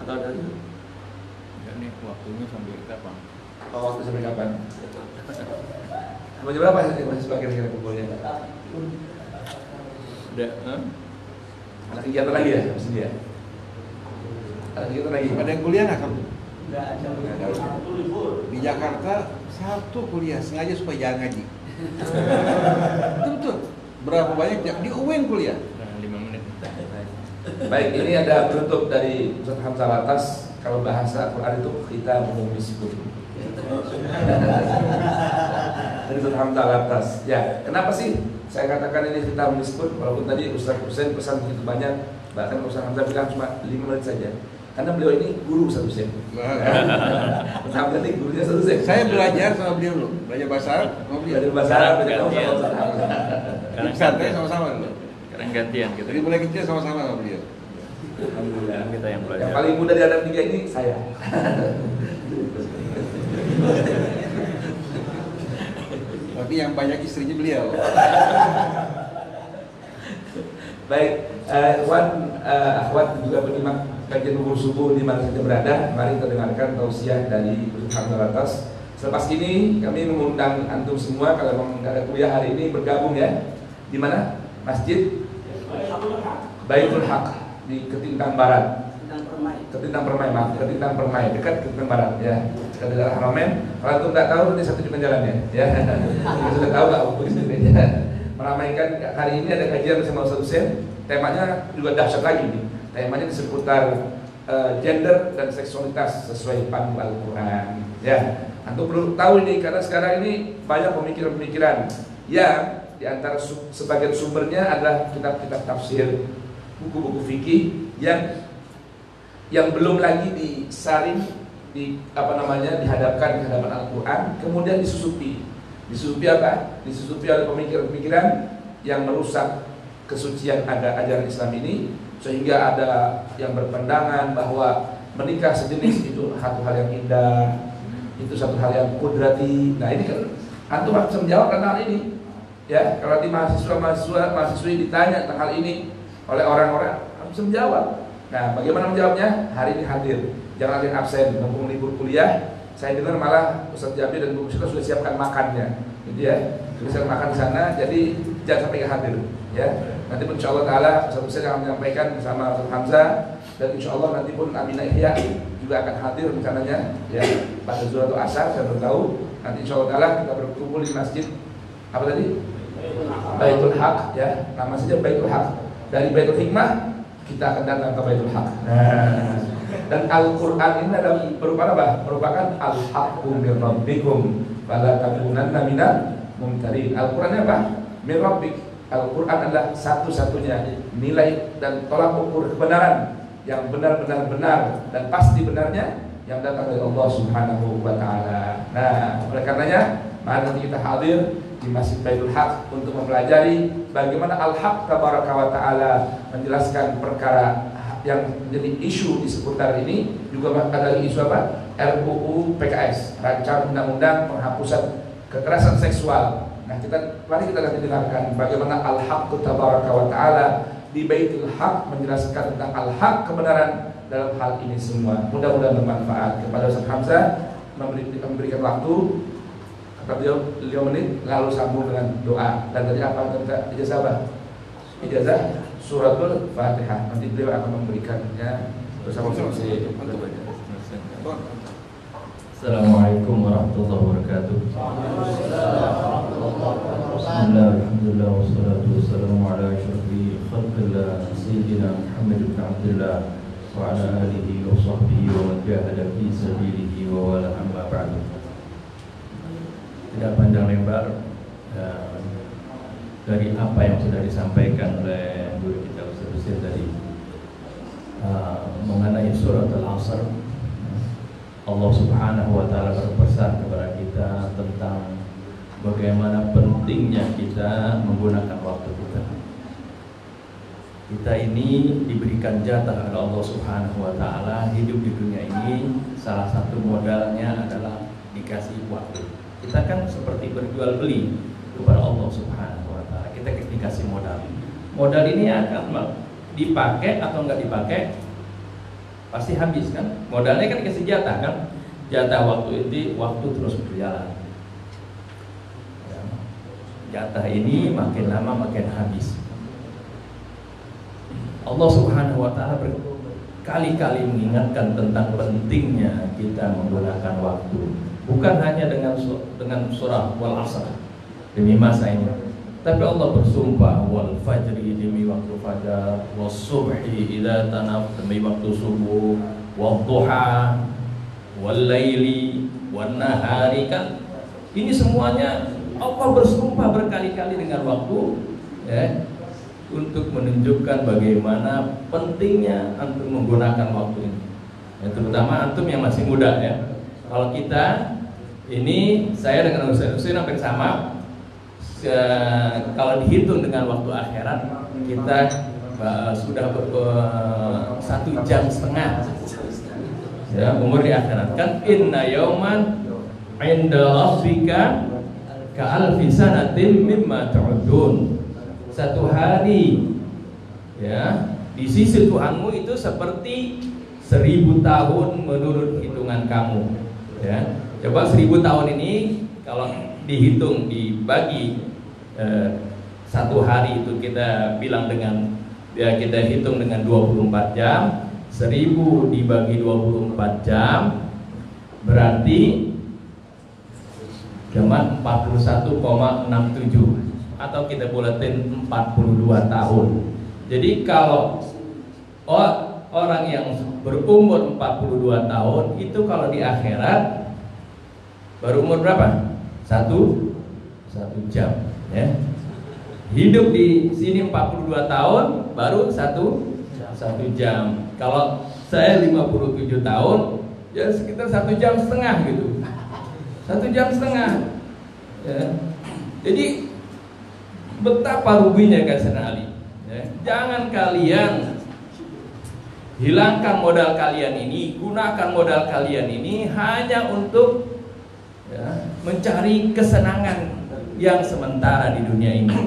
Atau ada lagi? Enggak nih, waktunya sampai kapan? Oh, waktu sampai kapan? Jam berapa sih masih sebagai kira kumpulnya? Udah, huh? Ada kegiatan lagi ya, mesti dia. Ada kegiatan lagi. Ada yang kuliah nggak kamu? Enggak ada. Nggak ada. Di Jakarta satu kuliah sengaja supaya jangan ngaji. betul betul. Berapa banyak yang di UIN kuliah? Nah, lima menit. Baik, ini ada penutup dari Ustaz Hamzah Latas. Kalau bahasa Quran itu kita mengumiskum. dari Ustaz Hamzah Latas. Ya, kenapa sih saya katakan ini kita mengumiskum? Walaupun tadi Ustaz Hussein pesan begitu banyak, bahkan Ustaz Hamzah bilang cuma lima menit saja. Karena beliau ini guru Hussein. Ustaz Hamzah ini gurunya Ustaz Hussein. Saya belajar sama beliau dulu, belajar bahasa Arab sama beliau. Belajar bahasa Arab, belajar sama Ustaz Hamzah. Di pesantren sama-sama dulu. Sekarang gantian kita. Dari mulai kecil sama-sama sama beliau. Alhamdulillah kita yang belajar. Yang paling muda di antara tiga ini saya. Tapi yang banyak istrinya beliau. Baik, Eh, Wan, eh, akhwat juga penyimak kajian umur subuh di mana saja berada, mari kita dengarkan tausiah dari Ustaz atas. Selepas ini kami mengundang antum semua kalau memang ada kuliah hari ini bergabung ya. Di mana? Masjid Baitul Haq di Ketintang Barat. Tentang permai. Ketintang Permai, maaf, Ketintang Permai, dekat Ketintang Barat ya. Dekat daerah Haramain. Kalau antum nggak tahu nanti satu jalan jalannya ya. Sudah tahu nggak di sini ya. Meramaikan hari ini ada kajian bersama Ustaz Hussein. Temanya juga dahsyat lagi nih. Temanya di seputar eh, gender dan seksualitas sesuai pandu Al-Quran. Ya, antum perlu tahu ini karena sekarang ini banyak pemikiran-pemikiran yang di antara su- sebagian sumbernya adalah kitab-kitab tafsir, buku-buku fikih yang yang belum lagi disaring di apa namanya dihadapkan ke hadapan Al-Quran kemudian disusupi disusupi apa disusupi oleh pemikiran-pemikiran yang merusak kesucian ada ajaran Islam ini sehingga ada yang berpandangan bahwa menikah sejenis itu satu hal yang indah itu satu hal yang kudrati nah ini kan antum harus menjawab tentang hal ini ya kalau di mahasiswa mahasiswa mahasiswi ditanya tentang hal ini oleh orang-orang harus menjawab Nah, bagaimana menjawabnya? Hari ini hadir. Jangan ada yang absen. Mumpung libur kuliah, saya dengar malah Ustaz Jabir dan Bu Musyidah sudah siapkan makannya. Gitu ya. Siapkan makan di sana, jadi jangan sampai hadir. Ya. Nanti pun insya Allah Ta'ala Ustaz Hussein akan menyampaikan bersama Ustaz Hamzah dan insya Allah nanti pun Aminah Ihya juga akan hadir rencananya ya pada Zuhur atau Asar saya belum tahu nanti insya Allah Ta'ala kita berkumpul di masjid apa tadi? Baitul Haq ya nama saja Baitul Haq dari Baitul Hikmah kita akan datang ke Baitul Haq. Nah, dan Al-Quran ini adalah merupakan apa? Merupakan Al-Haqqu min Rabbikum Fala takunanna minal mumtarin Al-Quran apa? Min Rabbik Al-Quran adalah satu-satunya nilai dan tolak ukur kebenaran yang benar-benar benar dan pasti benarnya yang datang dari Allah Subhanahu wa taala. Nah, oleh karenanya mari nanti kita hadir di Masjid Baitul Haq untuk mempelajari bagaimana Al-Haq tabaraka wa taala menjelaskan perkara yang menjadi isu di seputar ini juga ada isu apa? RUU PKS, rancangan undang-undang penghapusan kekerasan seksual. Nah, kita mari kita nanti dengarkan bagaimana Al-Haq tabaraka wa taala di Baitul Haq menjelaskan tentang Al-Haq kebenaran dalam hal ini semua. Mudah-mudahan bermanfaat kepada Ustaz Hamzah memberi, memberikan waktu kata beliau 5 menit lalu sambung dengan doa dan tadi apa kita ijazah? Ijazah suratul Fatihah. Nanti beliau akan memberikannya bersama sama si Assalamualaikum warahmatullahi wabarakatuh. Bismillah, alhamdulillah, wassalatu wassalamu ala asyrafi khalqillah Sayyidina Muhammad bin Abdullah Wa ala alihi wa sahbihi wa man fi sabilihi wa wala amma ba'du Tidak panjang lebar dan dari apa yang sudah disampaikan oleh guru kita Hussein tadi uh, mengenai surat Al-Asr Allah Subhanahu wa taala berpesan kepada kita tentang bagaimana pentingnya kita menggunakan waktu kita. Kita ini diberikan jatah oleh Allah Subhanahu wa taala hidup di dunia ini salah satu modalnya adalah dikasih waktu. Kita kan seperti berjual beli kepada Allah Subhanahu wa taala. Kita dikasih modal. Modal ini akan dipakai atau enggak dipakai pasti habis kan? Modalnya kan dikasih jatah kan? Jatah waktu ini waktu terus berjalan. Ya. jatah ini makin lama makin habis. Allah subhanahu wa ta'ala berkali-kali mengingatkan tentang pentingnya kita menggunakan waktu bukan hanya dengan dengan surah wal asr demi masa ini tapi Allah bersumpah wal fajri demi waktu fajar was subhi idza tanaf demi waktu subuh wal duha wal laili wan nahari kan? Ini semuanya Allah bersumpah berkali-kali dengan waktu ya untuk menunjukkan bagaimana pentingnya antum menggunakan waktu ini. Ya, terutama antum yang masih muda ya. Kalau kita ini saya dengan Ustaz Hussein hampir sama Se- kalau dihitung dengan waktu akhirat kita uh, sudah ber, uh, satu jam setengah. Ya umur di akhirat. Kan inna yauman inda rabbika ka alfi mimma ta'udun satu hari ya di sisi Tuhanmu itu seperti seribu tahun menurut hitungan kamu. Ya coba seribu tahun ini kalau dihitung dibagi eh, satu hari itu kita bilang dengan ya kita hitung dengan 24 jam. Seribu dibagi 24 jam berarti cuma 41,67 atau kita buletin 42 tahun. Jadi kalau orang yang berumur 42 tahun itu kalau di akhirat baru umur berapa? Satu? Satu jam ya. Hidup di sini 42 tahun baru satu satu jam. Kalau saya 57 tahun ya sekitar satu jam setengah gitu. Satu jam setengah. Ya. Jadi betapa ruginya kasih Ali. Ya. Jangan kalian hilangkan modal kalian ini, gunakan modal kalian ini hanya untuk ya, mencari kesenangan yang sementara di dunia ini.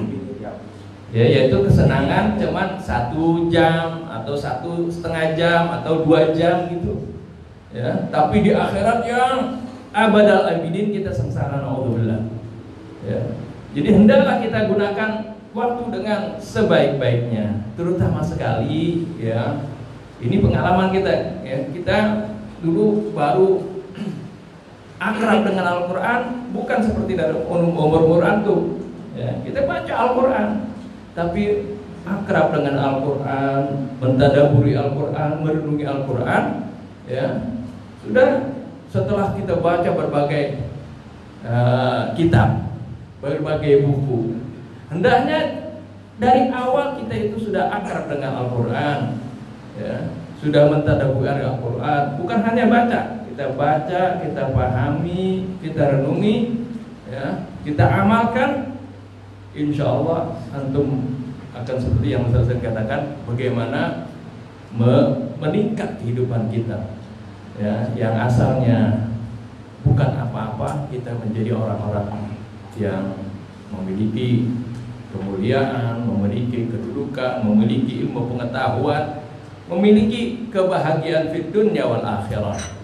Ya, yaitu kesenangan cuman satu jam atau satu setengah jam atau dua jam gitu. Ya, tapi di akhirat yang abadal abidin kita sengsara naudzubillah. Ya. Jadi hendaklah kita gunakan waktu dengan sebaik-baiknya, terutama sekali ya. Ini pengalaman kita, ya. Kita dulu baru akrab dengan Al-Quran bukan seperti dari umur-umur antum. Ya, kita baca Al-Quran, tapi akrab dengan Al-Quran, mentadaburi Al-Quran, merenungi Al-Quran, ya sudah setelah kita baca berbagai uh, kitab, berbagai buku, Hendaknya dari awal kita itu sudah akrab dengan Al-Quran ya, Sudah mentadaburi Al-Quran Bukan hanya baca Kita baca, kita pahami, kita renungi ya, Kita amalkan. Insya Allah Antum akan seperti yang saya katakan Bagaimana me meningkat kehidupan kita ya, Yang asalnya bukan apa-apa Kita menjadi orang-orang yang memiliki kemuliaan, memiliki kedudukan, memiliki ilmu pengetahuan, memiliki kebahagiaan di dunia wal akhirah.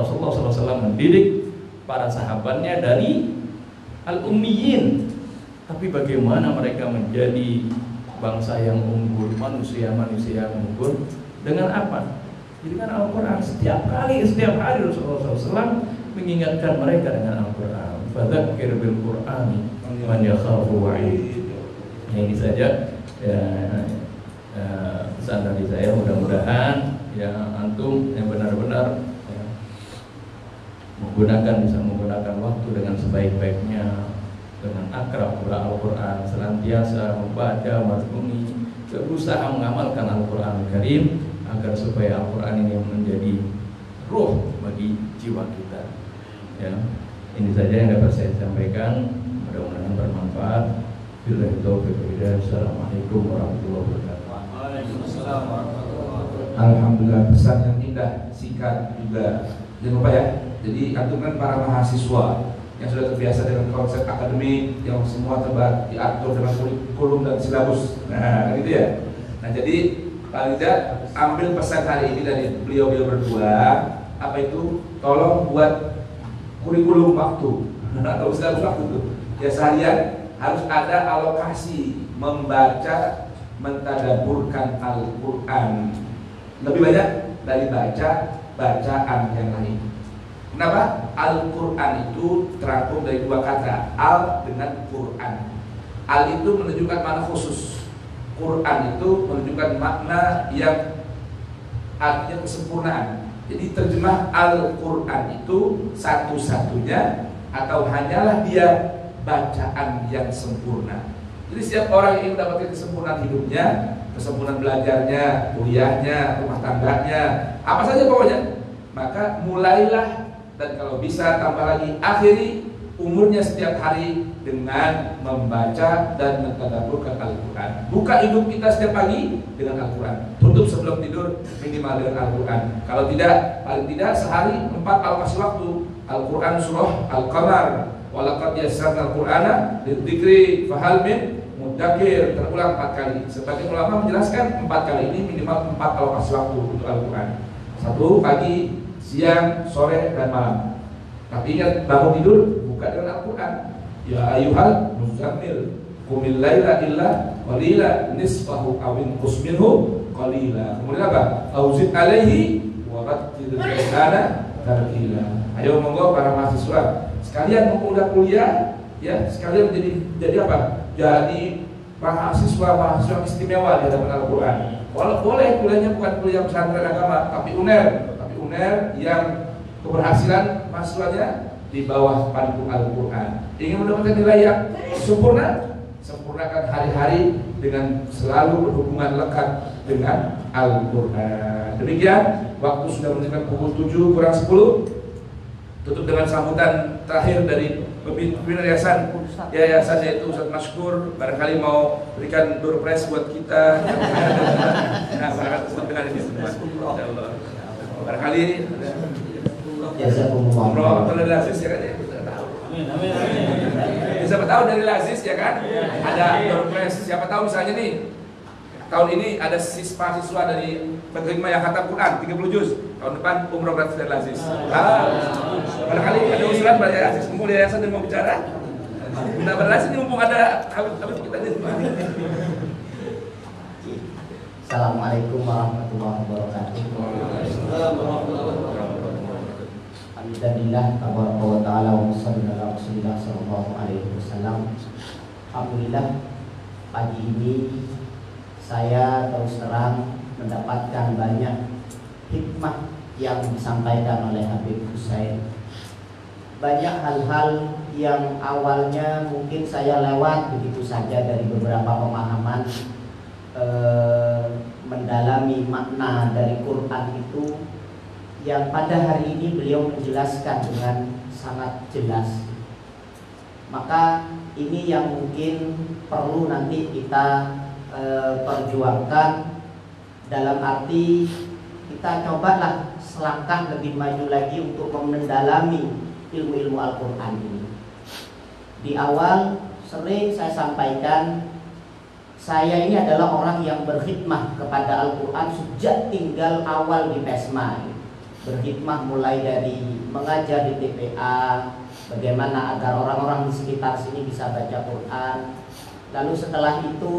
Rasulullah SAW mendidik para sahabatnya dari al-ummiyin. Tapi bagaimana mereka menjadi bangsa yang unggul, manusia-manusia yang unggul dengan apa? Jadi kan Al-Quran setiap kali, setiap hari Rasulullah SAW mengingatkan mereka dengan Al-Quran. Fadzakir bil Qur'ani man yakhafu wa'id Nah, ini saja ya, ya, pesan dari saya mudah-mudahan ya antum yang benar-benar ya, menggunakan bisa menggunakan waktu dengan sebaik-baiknya dengan akrab kepada Al-Quran senantiasa membaca merenungi berusaha mengamalkan Al-Quran Karim agar supaya Al-Quran ini menjadi roh bagi jiwa kita. Ya ini saja yang dapat saya sampaikan. Mudah-mudahan bermanfaat. Assalamualaikum warahmatullahi wabarakatuh. Alhamdulillah pesan yang indah, singkat juga. Jangan lupa ya. Jadi antum kan para mahasiswa yang sudah terbiasa dengan konsep akademik yang semua terbat diatur dengan kurikulum dan silabus. Nah, gitu ya. Nah, jadi paling tidak ambil pesan hari ini dari beliau-beliau berdua apa itu tolong buat kurikulum waktu atau silabus waktu itu ya seharian harus ada alokasi membaca mentadaburkan Al-Quran lebih banyak dari baca bacaan yang lain kenapa? Al-Quran itu terangkum dari dua kata Al dengan Quran Al itu menunjukkan makna khusus Quran itu menunjukkan makna yang artinya kesempurnaan jadi terjemah Al-Quran itu satu-satunya atau hanyalah dia bacaan yang sempurna. Jadi setiap orang yang ingin mendapatkan kesempurnaan hidupnya, kesempurnaan belajarnya, kuliahnya, rumah tangganya, apa saja pokoknya, maka mulailah dan kalau bisa tambah lagi akhiri umurnya setiap hari dengan membaca dan mentadabburkan Al-Quran. Buka hidup kita setiap pagi dengan Al-Quran. Tutup sebelum tidur minimal dengan Al-Quran. Kalau tidak, paling tidak sehari empat alokasi waktu. Al-Quran surah Al-Qamar, Walaqad yassarna al-Qur'ana lidzikri fahal min mudakir terulang empat kali. Sebagian ulama menjelaskan empat kali ini minimal empat alokasi waktu untuk Al-Quran. Satu pagi, siang, sore, dan malam. Tapi ingat bangun tidur buka dengan Al-Quran. Ya ayuhal muzammil Kumil laila illa qalila nisfahu awin kusminhu qalila. Kemudian apa? Auzid alaihi wa rattil qur'ana tartila. Ayo monggo para mahasiswa sekalian mau kuliah ya sekalian jadi jadi apa? Jadi mahasiswa mahasiswa istimewa di hadapan Al-Qur'an. Walau boleh kuliahnya bukan kuliah pesantren agama, tapi UNER, tapi UNER yang keberhasilan mahasiswanya di bawah pandu Al-Quran. Ingin mendapatkan nilai yang sempurna, sempurnakan hari-hari dengan selalu berhubungan lekat dengan Al-Quran. Demikian, waktu sudah menunjukkan pukul 7 kurang 10. Tutup dengan sambutan terakhir dari pemimpin yayasan. Yayasan yaitu Ustaz Maskur. Barangkali mau berikan door prize buat kita. Nah barangkali dengan ini. Barangkali umroh atau dari Lazis ya kan ya? Siapa tahu dari Lazis ya kan? Ada door prize siapa tahu misalnya nih tahun ini ada siswa siswa dari penerima yang khatam Quran 30 juz tahun depan umroh gratis dari Lazis ah, barangkali ada usulan dari mumpung dari yayasan dan mau bicara Nah, berlasis ini mumpung ada habis habis kita ini Assalamualaikum warahmatullahi wabarakatuh. Alhamdulillah tabaraka wa taala wa sallallahu Rasulillah sallallahu alaihi wasallam. Alhamdulillah pagi ini saya terus terang mendapatkan banyak hikmah yang disampaikan oleh Habib Husain. Banyak hal-hal yang awalnya mungkin saya lewat begitu saja dari beberapa pemahaman eh, mendalami makna dari Quran itu yang pada hari ini beliau menjelaskan dengan sangat jelas. Maka ini yang mungkin perlu nanti kita eh, perjuangkan dalam arti kita cobalah selangkah lebih maju lagi untuk mendalami ilmu-ilmu Al-Quran ini. Di awal sering saya sampaikan saya ini adalah orang yang berkhidmah kepada Al-Quran sejak tinggal awal di PESMA Berkhidmah mulai dari mengajar di TPA Bagaimana agar orang-orang di sekitar sini bisa baca Quran Lalu setelah itu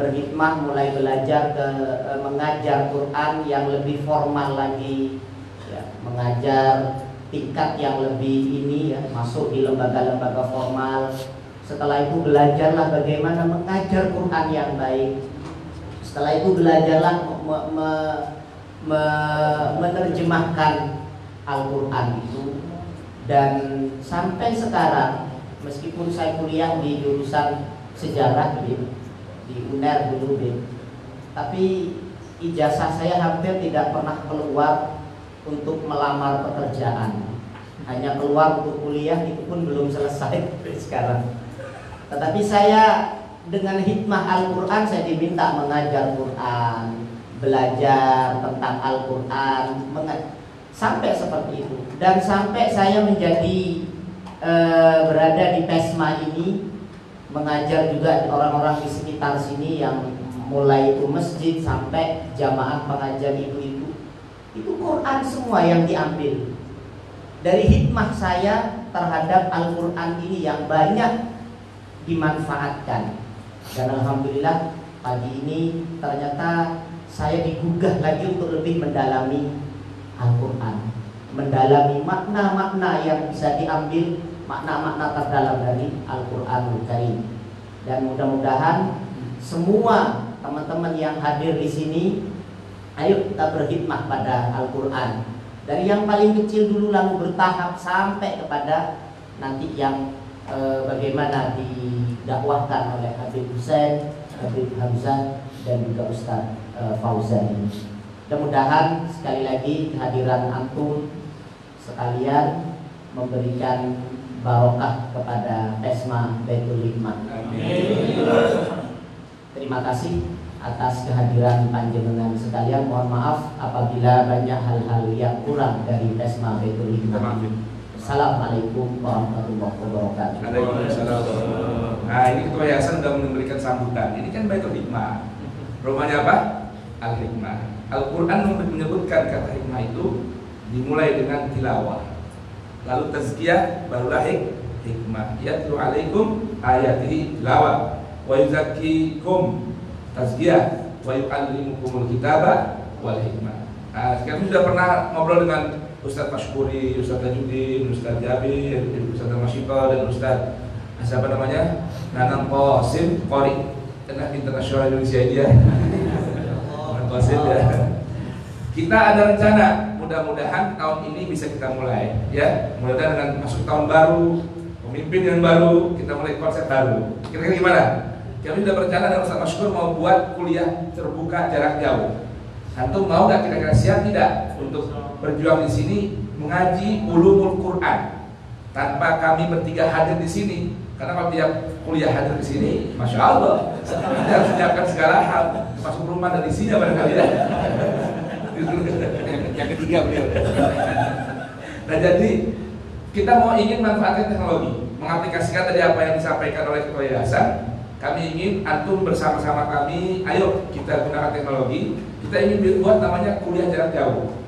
berkhidmah mulai belajar ke e, mengajar Quran yang lebih formal lagi. Ya, Mengajar tingkat yang lebih ini ya masuk di lembaga-lembaga formal. Setelah itu belajarlah bagaimana mengajar Quran yang baik. Setelah itu belajarlah me, me, me, menerjemahkan Al-Quran itu. Dan sampai sekarang meskipun saya kuliah di jurusan sejarah di, di UNER dulu tapi ijazah saya hampir tidak pernah keluar untuk melamar pekerjaan. Hanya keluar untuk kuliah itu pun belum selesai sekarang. Tetapi saya dengan hikmah Al-Quran saya diminta mengajar Quran belajar tentang Al-Quran sampai seperti itu. Dan sampai saya menjadi e, berada di Pesma ini mengajar juga orang-orang di sekitar sini yang mulai itu masjid sampai jamaah pengajar ibu-ibu. Itu Quran semua yang diambil. Dari hikmah saya terhadap Al-Quran ini yang banyak dimanfaatkan. Dan Alhamdulillah pagi ini ternyata saya digugah lagi untuk lebih mendalami Al-Quran. Mendalami makna-makna yang bisa diambil makna-makna terdalam dari Al-Quran Karim. Dan mudah-mudahan semua teman-teman yang hadir di sini Ayo kita berkhidmah pada Al-Quran. Dari yang paling kecil dulu lalu bertahap sampai kepada Nanti yang e, bagaimana didakwahkan oleh Habib Hussein Habib Hamzah dan juga Ustaz e, Fauzan ini. Mudah-mudahan sekali lagi kehadiran Antum sekalian memberikan barokah kepada Esma Baitul Hikmah. Terima kasih atas kehadiran panjenengan sekalian. Mohon maaf apabila banyak hal-hal yang kurang dari Tesma Baitul Hikmah. Assalamualaikum warahmatullahi wabarakatuh. Waalaikumsalam. Nah ini ketua yayasan sudah memberikan sambutan. Ini kan Baitul Hikmah. Rumahnya apa? Al Hikmah. Al Quran menyebutkan kata hikmah itu dimulai dengan tilawah. Lalu tazkiyah barulah hik hikmah. Yatlu alaikum ayatihi tilawah. Wa yuzakkikum tazkiyah wa yu'allimukumul kitaba wal hikmah. Nah, kami sudah pernah ngobrol dengan Ustadz Mashkuri, Ustadz Tajudin, Ustadz Jabir, Ustadz Masyika dan Ustadz siapa namanya? Nanang Qasim Qori Tengah Internasional Indonesia ini ya Nanang Qasim ya Kita ada rencana mudah-mudahan tahun ini bisa kita mulai ya. Mudah-mudahan dengan masuk tahun baru pemimpin yang baru kita mulai konsep baru. Kira-kira gimana? Kami sudah berencana dengan Ustadz Mashkur mau buat kuliah terbuka jarak jauh. Antum mau nggak kira-kira siap? Tidak. Untuk berjuang di sini mengaji ulumul Quran. Tanpa kami bertiga hadir di sini. Karena kalau tiap kuliah hadir di sini, masya Allah, kita harus menyiapkan segala hal, masuk rumah dan isinya barangkali ya. Yang ketiga beliau. Nah jadi kita mau ingin manfaatkan teknologi, mengaplikasikan tadi apa yang disampaikan oleh ketua yayasan. Kami ingin antum bersama-sama kami, ayo kita gunakan teknologi. Kita ingin buat namanya kuliah jarak jauh.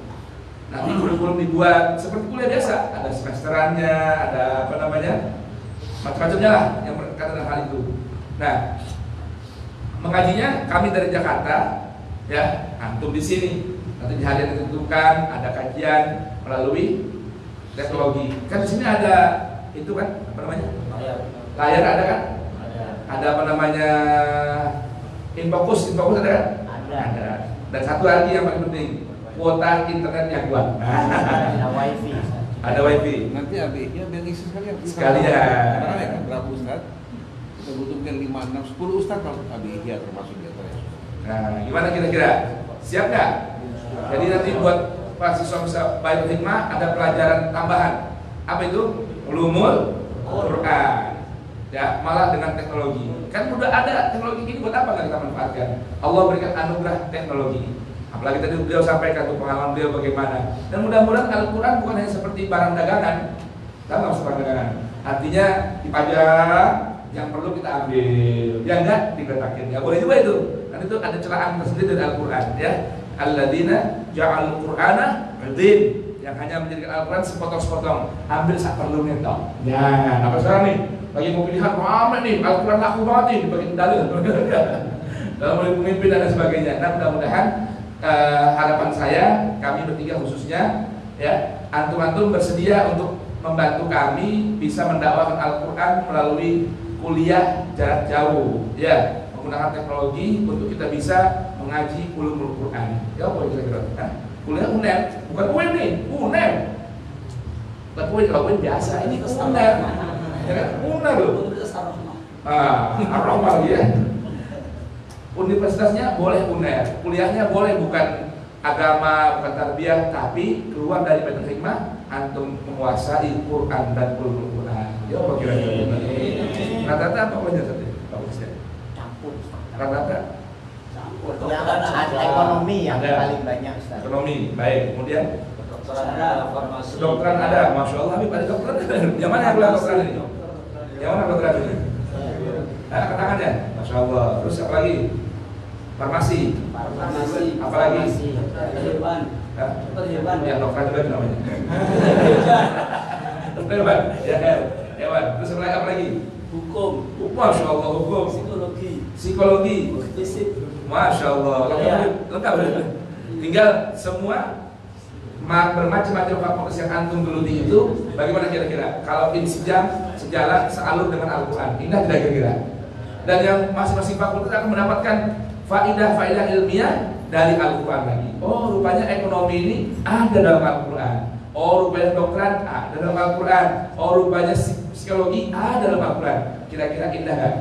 Nanti kurikulum dibuat seperti kuliah biasa, ada semesterannya, ada apa namanya, macam-macamnya lah yang berkaitan dengan hal itu. Nah, mengajinya kami dari Jakarta, ya, antum di sini. Nanti di hari yang ditentukan ada kajian melalui teknologi. Kan di sini ada itu kan apa namanya? Layar. Layar ada kan? Ada. Ada apa namanya? Infokus, infokus ada kan? Ada. Ada. Dan satu lagi yang paling penting, kuota internet yang kuat. Ada wifi. ada wifi. Nanti AB-nya biar isi sekalian. Sekalian. Berapa ya? Berapa ustad? Kita butuhkan 5, 6, 10 ustad kalau AB-nya termasuk di antaranya. Nah, gimana kira-kira? Siap nggak? Jadi nanti buat mahasiswa bisa baik hikmah ada pelajaran tambahan. Apa itu? Ulumul Quran. Ya, malah dengan teknologi. Kan udah ada teknologi ini buat apa nggak kita manfaatkan? Allah berikan anugerah teknologi. Apalagi tadi beliau sampaikan tuh pengalaman beliau bagaimana. Dan mudah-mudahan Al-Quran bukan hanya seperti barang dagangan. Tahu nggak barang dagangan? Artinya dipajang, yang perlu kita ambil, yang enggak digertakin. Ya boleh juga itu. Dan itu ada celahan tersendiri dari Al-Quran ya. Alladzina ja'al Qur'ana udin yang hanya menjadikan Al-Quran sepotong-sepotong ambil sak perlu toh. Ya, apa sekarang nih? Lagi mau pilihan ramai nih, Al-Quran laku banget nih, bagi dalil. Dalam pemimpin dan sebagainya. Nah, mudah-mudahan eh, harapan saya, kami bertiga khususnya, ya, antum-antum bersedia untuk membantu kami bisa mendakwakan Al-Quran melalui kuliah jarak jauh, ya, menggunakan teknologi untuk kita bisa mengaji ulumul Quran. Ya, apa kira-kira? Hah? Kuliah UNER, bukan UIN nih, UNER. Bukan UIN, kalau UIN biasa, ini UNER. Ya kan? UNER loh. Ah, Ar-Rahman ya. Universitasnya boleh UNER, kuliahnya boleh bukan agama, bukan tarbiyah, tapi keluar dari Baitul Hikmah, antum menguasai Quran dan ulumul Quran. Ya apa kira-kira? Rata-rata apa aja tadi? Bagusnya. Campur. Rata-rata Campur. Yang ada ekonomi yang Ada. paling banyak Ustaz. ekonomi, baik. Kemudian ada farmasi kedokteran ada, masya Allah, Habib ada kedokteran. Yang mana yang kedokteran ini? Yang mana kedokteran ini? Nah, angkat tangannya, masya Allah. Terus apa lagi? Farmasi. farmasi Apalagi? Farmasi. hewan Hah? hewan Ya, dokter juga namanya. Dokter hewan, ya hewan. Terus apa lagi? Apa lagi? hukum Masya Allah, hukum, psikologi psikologi, fisik Masya Allah, Iya. lengkap ya? Tinggal semua ma- bermacam-macam fakultas yang antum geluti itu bagaimana kira-kira? Kalau insijam sejalan sealur dengan Al-Quran, indah tidak kira-kira? Dan yang masing-masing fakultas akan mendapatkan faidah-faidah ilmiah dari Al-Quran lagi. Oh, rupanya ekonomi ini ada dalam Al-Quran. Oh, rupanya dokteran ada dalam Al-Quran. Oh, rupanya psik- psikologi ada dalam Al-Quran. Kira-kira indah kan?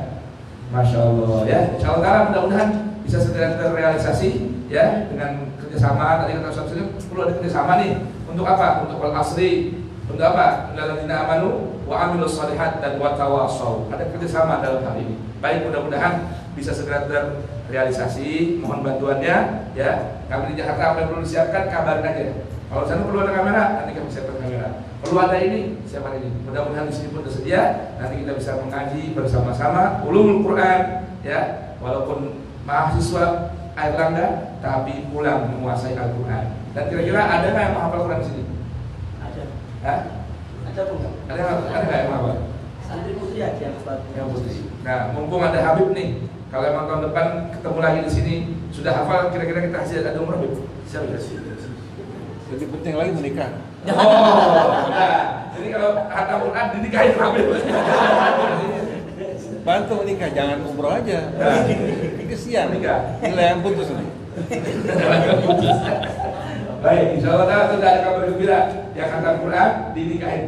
Masya Allah ya. Insya Allah mudah-mudahan bisa segera terrealisasi ya dengan kerjasama tadi kata Ustaz Salim perlu ada kerjasama nih untuk apa? Untuk wal asri untuk apa? Alladzina amanu wa amilus salihat dan wa tawasau. Ada kerjasama dalam hal ini. Baik mudah-mudahan bisa segera terrealisasi. Mohon bantuannya ya. Kami di Jakarta apa yang perlu disiapkan kabarin aja. Kalau sana perlu ada kamera, nanti kami siapkan kamera. Perlu ada ini, siapa ini? Mudah-mudahan di sini pun tersedia. Nanti kita bisa mengaji bersama-sama ulumul Quran, ya. Walaupun mahasiswa Airlangga, tapi pulang menguasai Al-Quran. Dan kira-kira ada nggak yang menghafal Quran di sini? Ada. Hah? Ada pun nggak? Ada nggak? Ada nggak yang menghafal? Santri putri aja. Yang putih. Nah, mumpung ada Habib nih, kalau emang tahun depan ketemu lagi di sini sudah hafal, kira-kira kita kasih ada umroh Habib? Siapa ya? Lebih penting lagi menikah. Oh, nah, jadi kalau hatam Quran dinikahin Habib. Bantu menikah, jangan umroh aja. Kesian. Nilai yang putus nih. Baik, insya Allah sudah ada kabar gembira yang hatam Quran dinikahin.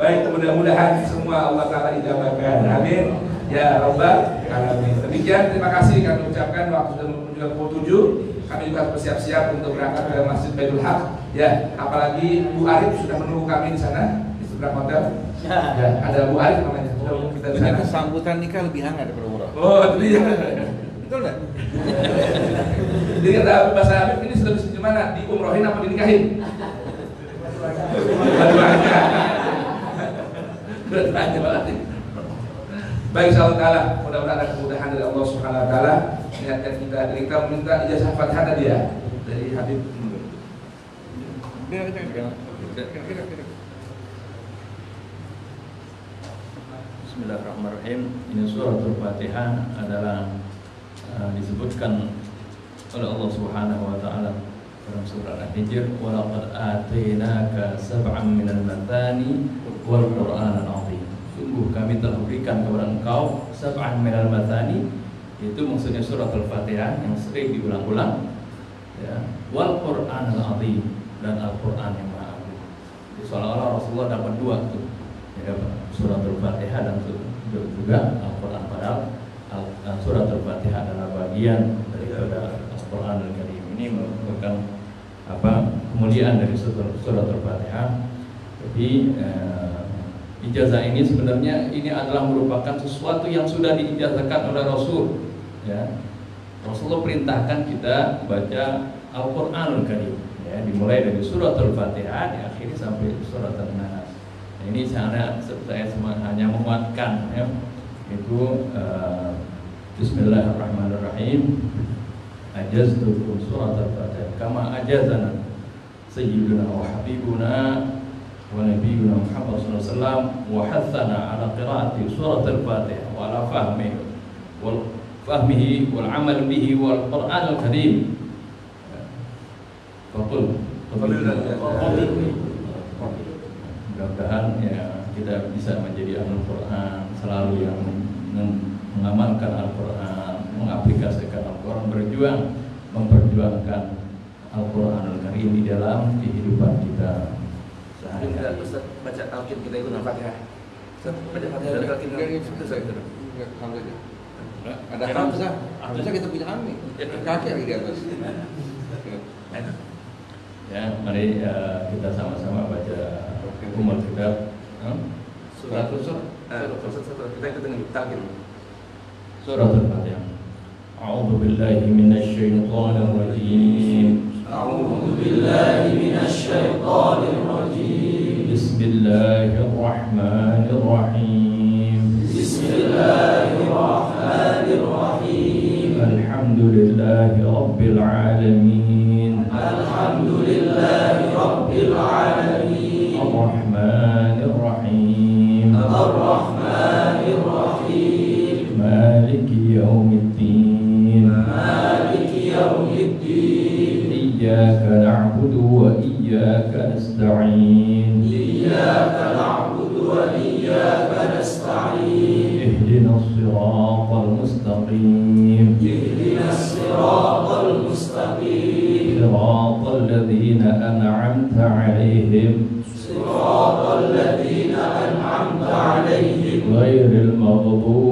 Baik, mudah-mudahan semua Allah taala ijabahkan. Amin. Ya Rabbal Alamin. Demikian, terima kasih kami ucapkan waktu sudah menunjukkan pukul 7 kami juga bersiap-siap untuk berangkat ke Masjid Baitul Haq. Ya, apalagi Bu Arif sudah menunggu kami di sana di seberang hotel. Ya, ada Bu Arif namanya. Kita di sana. Sambutan nikah lebih hangat daripada umroh. Oh, itu dia. Betul nggak? Jadi kata bahasa Arif ini sudah bisa gimana? Diumrohin apa dinikahin? Dua-duanya. Dua-duanya. Baik insyaallah taala, mudah-mudahan ada kemudahan dari Allah Subhanahu wa taala. Niatkan kita dan kita meminta ijazah Fatihah tadi ya dari Habib. Kira, kira, kira. Kira, kira, kira. Bismillahirrahmanirrahim. Ini suratul Fatihah adalah uh, disebutkan oleh Allah Subhanahu wa taala dalam surah Al-Hijr, "Wa laqad atainaka sab'an minal mathani wal Qur'anal 'azim." Sungguh kami telah berikan kepada engkau sab'an minal mathani itu maksudnya surat Al-Fatihah yang sering diulang-ulang ya, wal Qur'anal 'azim dan Al-Qur'an yang Maha Agung. Seolah-olah Rasulullah dapat dua tuh. Surat Al-Fatihah dan juga Al-Quran padahal Al- surat Al-Fatihah adalah bagian daripada Al-Quran Al-Karim ini merupakan apa kemuliaan dari surat, Al-Fatihah jadi eh, ijazah ini sebenarnya ini adalah merupakan sesuatu yang sudah diijazahkan oleh Rasul ya. Rasulullah perintahkan kita baca Al-Quranul Karim ya. Dimulai dari surat Al-Fatihah diakhiri sampai surat Nah, ini saya saya cuma hanya menguatkan ya. Itu eh, Bismillahirrahmanirrahim. Ajaztukum surat al-fatihah kama ajazana sayyiduna wa habibuna wa nabiyuna Muhammad sallallahu alaihi wasallam wa hathana ala qiraati surat al-fatihah wa ala fahmi wal fahmihi wal amal bihi wal Qur'an al-karim Faqul mudah-mudahan ya kita bisa menjadi ahli Quran selalu yang men- mengamalkan Al-Quran mengaplikasikan Al-Quran berjuang memperjuangkan Al-Quran Al-Karim di dalam kehidupan kita sehari-hari Ustaz baca talqin kita itu Fatihah. Ustaz baca Fatihah. Enggak, Itu saya Hamzah. Ada Hamzah. Hamzah kita punya kami. Kaki lagi di atas. ya mari eh, kita sama-sama baca umar kitab Hah? Surat surat. Surat surat. Kita ikut dengan talqin. Surah Al-Fatihah. A'udzu billahi minasy syaithanir rajim. A'udzu billahi minasy syaithanir rajim. Bismillahirrahmanirrahim. Bismillahirrahmanirrahim. Alhamdulillahi rabbil alamin. Alhamdulillahi rabbil alamin. 'Alaihim ghairil